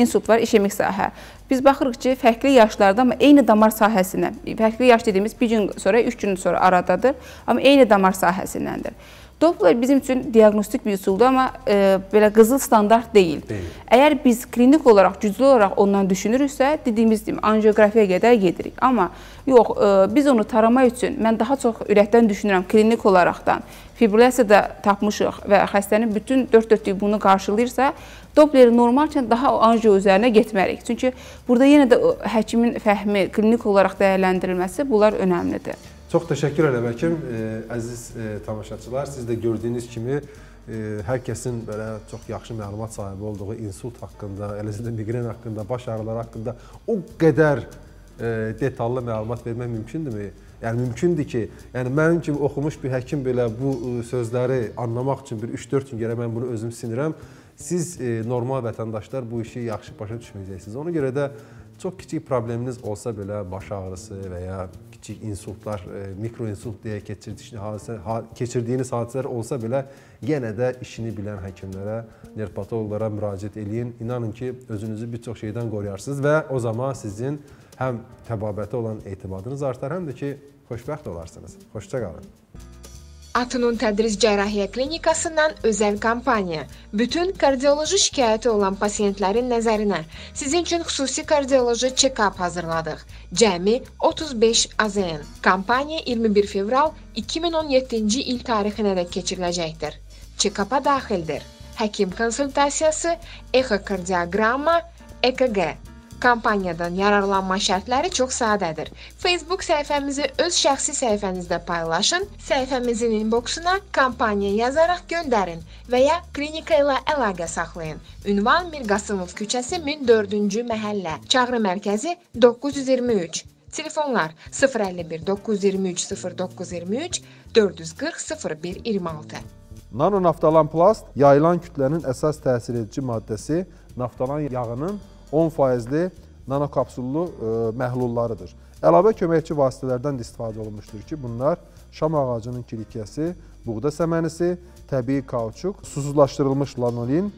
[SPEAKER 3] insult var, işemik sahə. Biz baxırıq ki, fərqli yaşlarda, amma eyni damar sahəsinə, fərqli yaş dediyimiz bir gün sonra, üç gün sonra aradadır, amma eyni damar sahəsindəndir. Doppler bizim üçün diaqnostik bir üsuldur, amma e, belə qızıl standart deyil. deyil. Əgər biz klinik olaraq, güclü olaraq ondan düşünürüksə, dediyimiz kimi anjiografiyaya qədər gedirik. Amma yox, e, biz onu tarama üçün mən daha çox ürəkdən düşünürəm klinik olaraqdan. Fibrilyasiyada tapmışıq və xəstənin bütün dörd dörtlük bunu qarşılayırsa, Doppleri normalkən daha anjiyo üzərinə getmərik. Çünki burada yenə də həkimin fəhmi, klinik olaraq dəyərləndirilməsi bunlar önəmlidir.
[SPEAKER 2] Çox təşəkkür edirəm həkim. E, əziz e, tamaşaçılar, siz də gördüyünüz kimi e, hər kəsin belə çox yaxşı məlumat sahibi olduğu insult haqqında, eləcə də miqren haqqında, baş ağrıları haqqında o qədər detallı məlumat vermək mümkündürmü? Yəni mümkündür ki, yəni mənim kimi oxumuş bir həkim belə bu sözləri anlamaq üçün bir 3-4 gün gərək mən bunu özüm sinirəm. Siz normal vətəndaşlar bu işi yaxşı başa düşməyəcəksiniz. Ona görə də çox kiçik probleminiz olsa belə baş ağrısı və ya kiçik insultlar, e, mikroinsult deyə keçirdiyiniz hadisə, keçirdiyiniz hadisələr olsa belə yenə də işini bilən həkimlərə, nerpatoloqlara müraciət eləyin. İnanın ki, özünüzü bir çox şeydən qoruyarsınız və o zaman sizin həm təbabətə olan etimadınız artar, həm də ki, xoşbəxt olarsınız. Xoşça qalın.
[SPEAKER 1] Atunun Tədris Cərrahiyyə Klinikasından özəl kampaniya. Bütün kardioloji şikayəti olan pasiyentlərin nəzərinə sizin üçün xüsusi kardioloji check-up hazırladıq. Cəmi 35 AZN. Kampaniya 21 fevral 2017-ci il tarixinədək keçiriləcəkdir. Check-up'a daxildir. Həkim konsultasiyası, ekokardioqramma, EKG, Kampaniyadan yararlanma şərtləri çox sadədir. Facebook səhifəmizi öz şəxsi səhifənizdə paylaşın, səhifəmizin inboksuna kampaniya yazaraq göndərin və ya klinika ilə əlaqə saxlayın. Ünvan Mirqasımov küçəsi 1004-cü məhəllə, Çağrı mərkəzi 923. Telefonlar 051 923 0923 440 0126.
[SPEAKER 2] Nano naftalan plast yayılan kütlənin əsas təsir edici maddəsi naftalan yağının 10 faizli nanokapsullu e, məhlullarıdır. Əlavə köməkçi vasitələrdən də istifadə olunmuşdur ki, bunlar şam ağacının kilikəsi, buğda səmənisi, təbii kauçuk, susuzlaşdırılmış lanolin,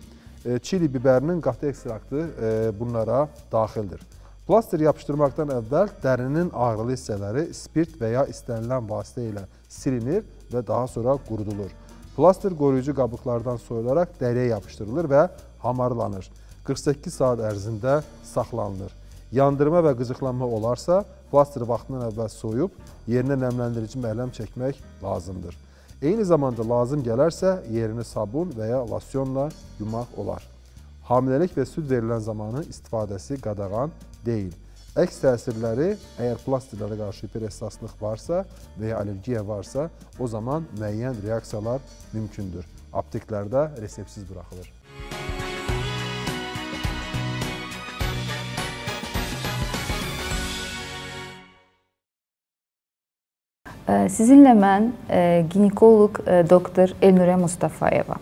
[SPEAKER 2] e, çili bibərinin qatı ekstraktı e, bunlara daxildir. Plaster yapışdırmaqdan əvvəl dərinin ağrılı hissələri spirt və ya istənilən vasitə ilə silinir və daha sonra qurudulur. Plaster qoruyucu qabıqlardan soyularaq dəriyə yapışdırılır və hamarlanır. 48 saat ərzində saxlanılır. Yandırma və qıcıqlanma olarsa, plastır vaxtından əvvəl soyub, yerinə nəmləndirici mələm çəkmək lazımdır. Eyni zamanda lazım gələrsə, yerini sabun və ya lasyonla yumaq olar. Hamiləlik və süd verilən zamanı istifadəsi qadağan deyil. Əks təsirləri, əgər plastiklərə qarşı hiperestaslıq varsa və ya allergiya varsa, o zaman müəyyən reaksiyalar mümkündür. Apteklərdə resepsiz buraxılır.
[SPEAKER 4] Sizinlə mən ginekoloq doktor Elnurə Mustafayeva.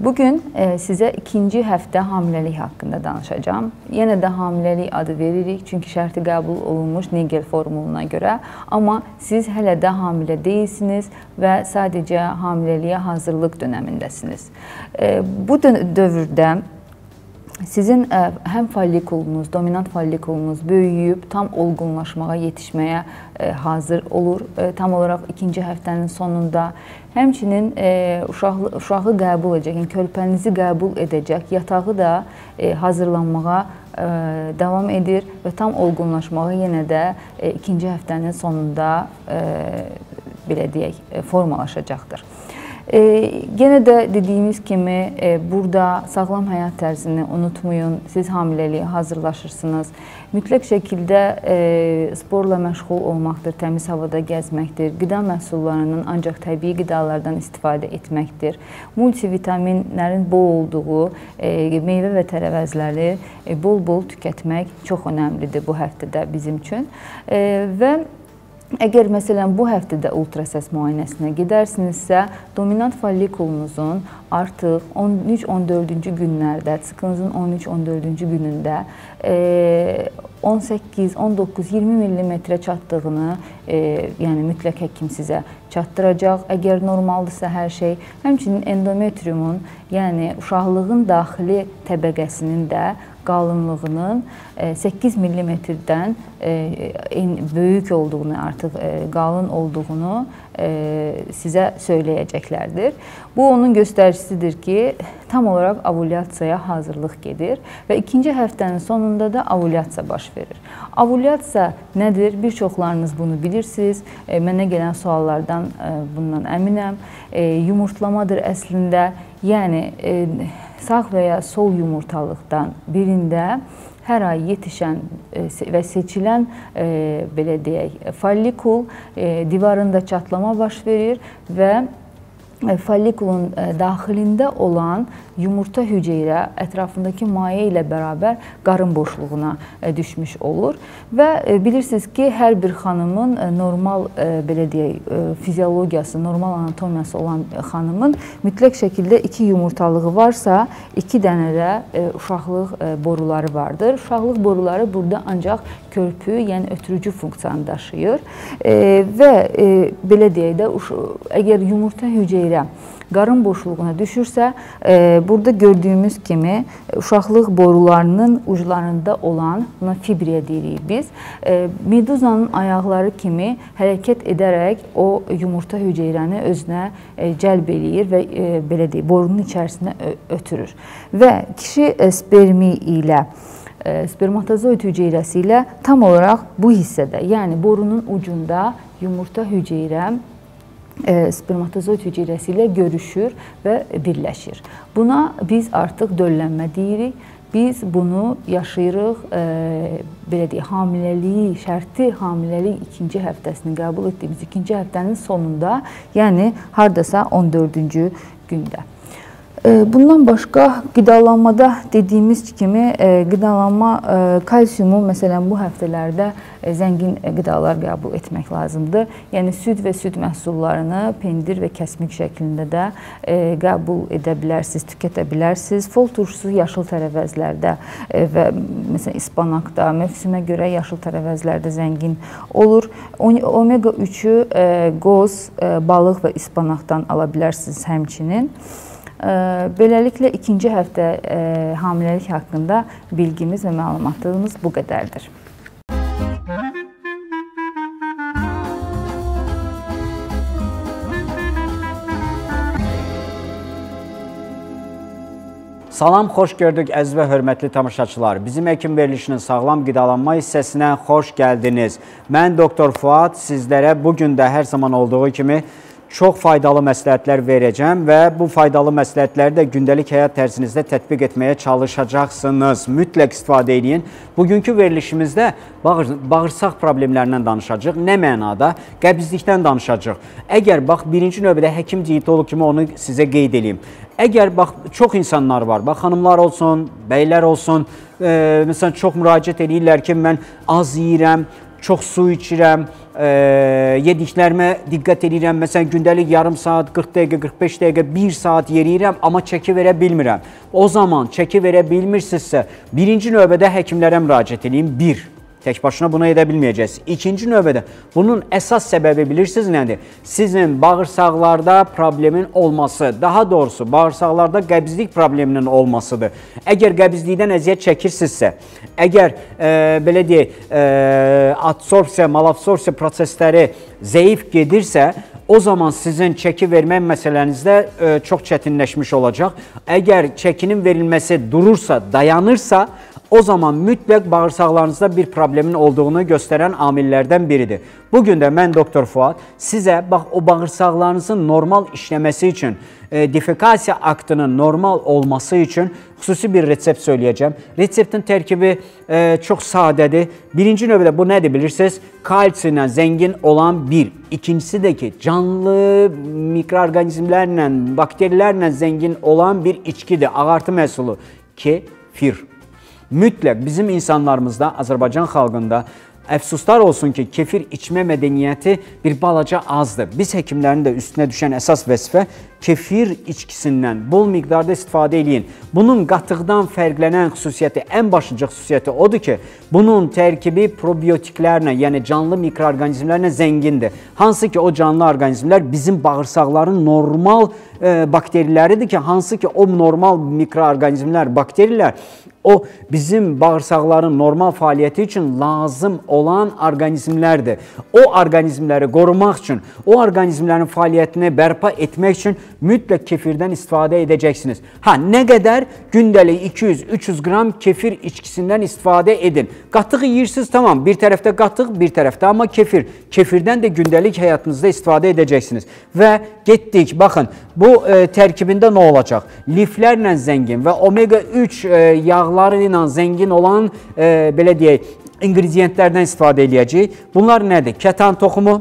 [SPEAKER 4] Bu gün sizə ikinci həftə hamiləlik haqqında danışacağam. Yenə də hamiləlik adı veririk, çünki şərti qəbul olunmuş Nigel formuluna görə, amma siz hələ də hamilə deyilsiniz və sadəcə hamiləliyə hazırlıq dövründəsiniz. Bu dövrdə Sizin ə, həm follikulunuz, dominant follikulunuz böyüyüb tam olğunlaşmağa, yetişməyə ə, hazır olur. Ə, tam olaraq ikinci həftənin sonunda həmçinin ə, uşaq uşağı qəbul edəcək, yəni körpənizi qəbul edəcək, yatağı da ə, hazırlanmağa ə, davam edir və tam olğunlaşmağa yenə də ə, ikinci həftənin sonunda ə, belə deyək, formalaşacaqdır. Yenə də dediyimiz kimi e, burada sağlam həyat tərzini unutmayın. Siz hamiləliyə hazırlaşırsınız. Mütləq şəkildə e, sporla məşğul olmaqdır, təmiz havada gəzməkdir, qida məhsullarının ancaq təbii qidalardan istifadə etməkdir. Multivitaminlərin bol olduğu e, meyvə və tərəvəzləri bol-bol tükətmək çox əhəmilidir bu həftədə bizim üçün. Və Əgər məsələn bu həftədə ultrasəs müayinəsinə gedərsinizsə, dominant follikulunuzun artıq 13-14-cü günlərdə, siklınızın 13-14-cü günündə 18, 19, 20 millimetrə çatdığını, e, yəni mütləq həkim sizə çatdıracaq. Əgər normaldırsa hər şey, həmçinin endometriumun, yəni uşaqlığın daxili təbəqəsinin də qalınlığının 8 mm-dən böyük olduğunu, artıq e, qalın olduğunu e, sizə söyləyəcəklərdir. Bu onun göstəricisidir ki, tam olaraq ovulyasiyaya hazırlıq gedir və ikinci həftənin sonunda da ovulyasiya baş verir. Ovulyasiya nədir? Bir çoxlarınız bunu bilirsiniz. E, mənə gələn suallardan bundan əminəm. Yumurtlamadır əslində. Yəni sağ və ya sol yumurtalıqdan birində hər ay yetişən e, və seçilən e, belə deyək, follikul e, divarında çatlama baş verir və follikulun daxilində olan yumurta hüceyrə ətrafındakı maye ilə bərabər qarın boşluğuna düşmüş olur və bilirsiniz ki, hər bir xanımın normal belə deyək, fiziologiyası, normal anatomiyası olan xanımın mütləq şəkildə iki yumurtalığı varsa, iki dənə də uşaqlıq boruları vardır. Uşaqlıq boruları burada ancaq körpü, yəni ötürücü funksiyanı daşıyır və belə deyək də, əgər yumurta hüceyrə qarın boşluğuna düşürsə, e, burada gördüyümüz kimi uşaqlıq borularının uclarında olan, buna fibriya deyirik biz, e, meduzanın ayaqları kimi hərəkət edərək o yumurta hüceyrəni özünə e, cəlb eləyir və belə deyək, borunun içərisinə ötürür. Və kişi spermi ilə spermatozoid hüceyrəsi ilə tam olaraq bu hissədə, yəni borunun ucunda yumurta hüceyrə E, spermatozoid hüceyrəsi ilə görüşür və birləşir. Buna biz artıq döllənmə deyirik. Biz bunu yaşayırıq, e, belə deyək, hamiləliyi, şərti hamiləlik ikinci həftəsini qəbul etdiyimiz ikinci həftənin sonunda, yəni hardasa 14-cü gündə. Bundan başqa qidalanmada dediyimiz kimi qidalanma kalsiumu məsələn bu həftələrdə zəngin qidalar qəbul etmək lazımdır. Yəni süd və süd məhsullarını pendir və kəsmik şəklində də qəbul edə bilərsiniz, tükətə bilərsiniz. Fol turşusu yaşıl tərəvəzlərdə və məsələn ispanaqda mövsümə görə yaşıl tərəvəzlərdə zəngin olur. Omega 3-ü qoz, balıq və ispanaqdan ala bilərsiniz həmçinin. Beləliklə ikinci həftə hamiləlik haqqında bilgimiz və məlumatlarımız bu qədərdir.
[SPEAKER 5] Salam, xoş gördük əziz və hörmətli tamaşaçılar. Bizim həkim verilişinin sağlam qidalanma hissəsinə xoş gəldiniz. Mən doktor Fuad sizlərə bu gün də hər zaman olduğu kimi çox faydalı məsləhətlər verəcəm və bu faydalı məsləhətləri də gündəlik həyat tərzinizdə tətbiq etməyə çalışacaqsınız. Mütləq istifadə edin. Bugünkü verilişimizdə bağır, bağırsaq problemlərindən danışacağıq. Nə mənada? Qəbizlikdən danışacağıq. Əgər bax birinci növbədə həkim dietoloq kimi onu sizə qeyd edeyim. Əgər bax çox insanlar var, bax xanımlar olsun, bəylər olsun, e, məsələn çox müraciət edirlər ki, mən az yeyirəm, çox su içirəm, e, yediklərimə diqqət edirəm. Məsələn, gündəlik yarım saat, 40 dəqiqə, 45 dəqiqə, 1 saat yeriyirəm, amma çəki verə bilmirəm. O zaman çəki verə bilmirsinizsə, birinci növbədə həkimlərə müraciət edin. 1 Tək başına buna edə bilməyəcəksiniz. İkinci növbədə bunun əsas səbəbi bilirsiniz nədir? Sizin bağırsaqlarda problemin olması, daha doğrusu bağırsaqlarda qəbizlik probleminin olmasıdır. Əgər qəbizlikdən əziyyət çəkirsinizsə, əgər e, belə deyək, e, adsorpsiya, malabsorpsiya prosesləri zəif gedirsə, o zaman sizin çəki vermək məsələnizdə e, çox çətinləşmiş olacaq. Əgər çəkinin verilməsi durursa, dayanırsa, o zaman mütləq bağırsaqlarınızda bir problemin olduğunu göstərən amillərdən biridir. Bu gün də mən doktor Fuad sizə bax o bağırsaqlarınızın normal işləməsi üçün e, defekasiya aktının normal olması üçün xüsusi bir resept söyləyəcəm. Reseptin tərkibi e, çox sadədir. Birinci növbədə bu nədir bilirsiniz? Kalsi ilə zəngin olan bir. İkincisi də ki, canlı mikroorqanizmlərlə, bakteriyalarla zəngin olan bir içkidir, ağartı məhsulu. Kefir. Mütləq bizim insanlarımızda, Azərbaycan xalqında Əfsuslar olsun ki, kefir içmə mədəniyyəti bir balaca azdır. Biz həkimlərin də üstünə düşən əsas vəzifə kefir içkisindən bol miqdarda istifadə eləyin. Bunun qatıqdan fərqlənən xüsusiyyəti, ən başlıca xüsusiyyəti odur ki, bunun tərkibi probiotiklərlə, yəni canlı mikroorqanizmlərlə zəngindir. Hansı ki, o canlı orqanizmlər bizim bağırsaqların normal e, bakteriləridir ki, hansı ki, o normal mikroorqanizmlər, bakterilər O bizim bağırsaqların normal fəaliyyəti üçün lazım olan orqanizmlərdir. O orqanizmləri qorumaq üçün, o orqanizmlərin fəaliyyətini bərpa etmək üçün mütləq kefirdən istifadə edəcəksiniz. Ha, nə qədər gündəlik 200-300 qram kefir içkisindən istifadə edin. Qatıq yeyirsiniz, tamam, bir tərəfdə qatıq, bir tərəfdə amma kefir. Kefirdən də gündəlik həyatınızda istifadə edəcəksiniz. Və getdik, baxın, bu e, tərkibində nə olacaq? Liflərlə zəngin və omega 3 e, yağlı yağları ilə zəngin olan e, belə deyək, ingrediyentlərdən istifadə eləyəcəyik. Bunlar nədir? Kətan toxumu,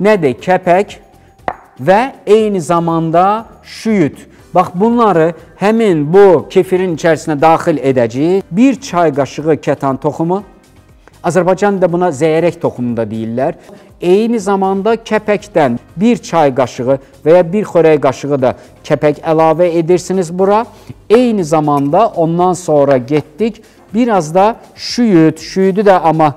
[SPEAKER 5] nədir? Kəpək və eyni zamanda şüyüt. Bax bunları həmin bu kefirin içərisinə daxil edəcəyik. 1 çay qaşığı kətan toxumu. Azərbaycanda buna zəyərək toxumu da deyirlər. Eyni zamanda kəpəkdən 1 çay qaşığı və ya 1 xörək qaşığı da kəpək əlavə edirsiniz bura. Eyni zamanda ondan sonra getdik. Biraz da şüyüd, şüyüdü də amma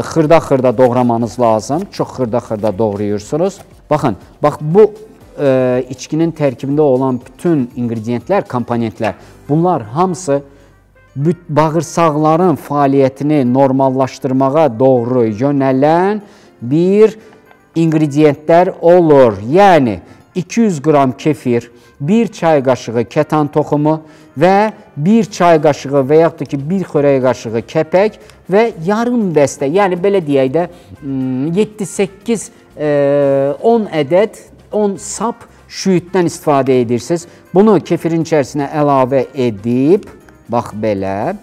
[SPEAKER 5] xırda-xırda doğramanız lazım. Çox xırda-xırda doğrayırsınız. Baxın, bax bu e, içkinin tərkibində olan bütün ingrediyentlər, komponentlər, bunlar hamısı bağırsaqların fəaliyyətini normallaşdırmağa doğru yönələn bir ingrediyentlər olur. Yəni 200 qram kefir, 1 çay qaşığı kətan toxumu və 1 çay qaşığı və yaxud da ki 1 xörək qaşığı kəpək və yarım dəstə, yəni belə deyək də 7-8 hmm, 10 e, ədəd 10 sap şüyüddən istifadə edirsiniz. Bunu kefirin içərisinə əlavə edib bax belə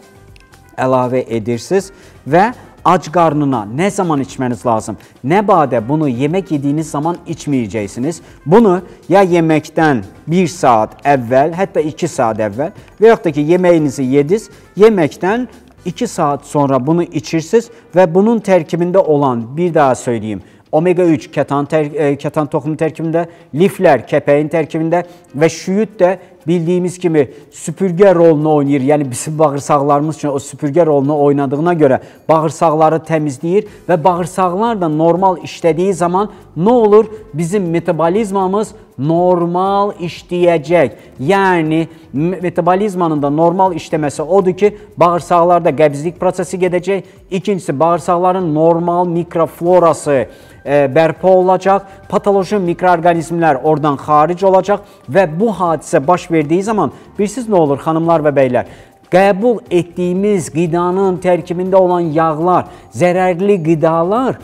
[SPEAKER 5] əlavə edirsiniz və ac qarnına nə zaman içməniz lazım? Nə badə bunu yemək yediyiniz zaman içməyəcəksiniz. Bunu ya yeməkdən 1 saat əvvəl, hətta 2 saat əvvəl və yaxud da ki, yeməyinizi yediniz, yeməkdən 2 saat sonra bunu içirsiniz və bunun tərkibində olan, bir daha söyləyim, omega 3 kətan, tər, e, kətan toxumu tərkibində, liflər kəpəyin tərkibində və şüyüd də bildiyimiz kimi süpürgə rolunu oynayır. Yəni bizim bağırsaqlarımız üçün o süpürgə rolunu oynadığına görə bağırsaqları təmizləyir və bağırsaqlar da normal işlədiyi zaman nə olur? Bizim metabolizmamız normal işləyəcək. Yəni metabolizmanın da normal işləməsi odur ki, bağırsaqlarda qəbzlik prosesi gedəcək. İkincisi, bağırsaqların normal mikroflorası e, bərpa olacaq, patoloji mikroorqanizmlər oradan xaric olacaq və bu hadisə baş verdiyi zaman bilirsiniz nə olur xanımlar və bəylər? Qəbul etdiyimiz qidanın tərkibində olan yağlar, zərərli qidalar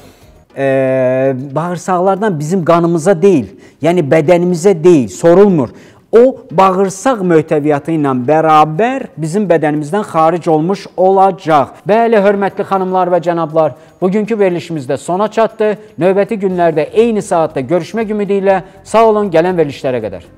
[SPEAKER 5] e, bağırsaqlardan bizim qanımıza deyil, yəni bədənimizə deyil, sorulmur o bağırsaq möhtəviyyatı ilə bərabər bizim bədənimizdən xaric olmuş olacaq. Bəli, hörmətli xanımlar və cənablar, bugünkü verilişimizdə sona çatdı. Növbəti günlərdə eyni saatda görüşmək ümidi ilə sağ olun, gələn verilişlərə qədər.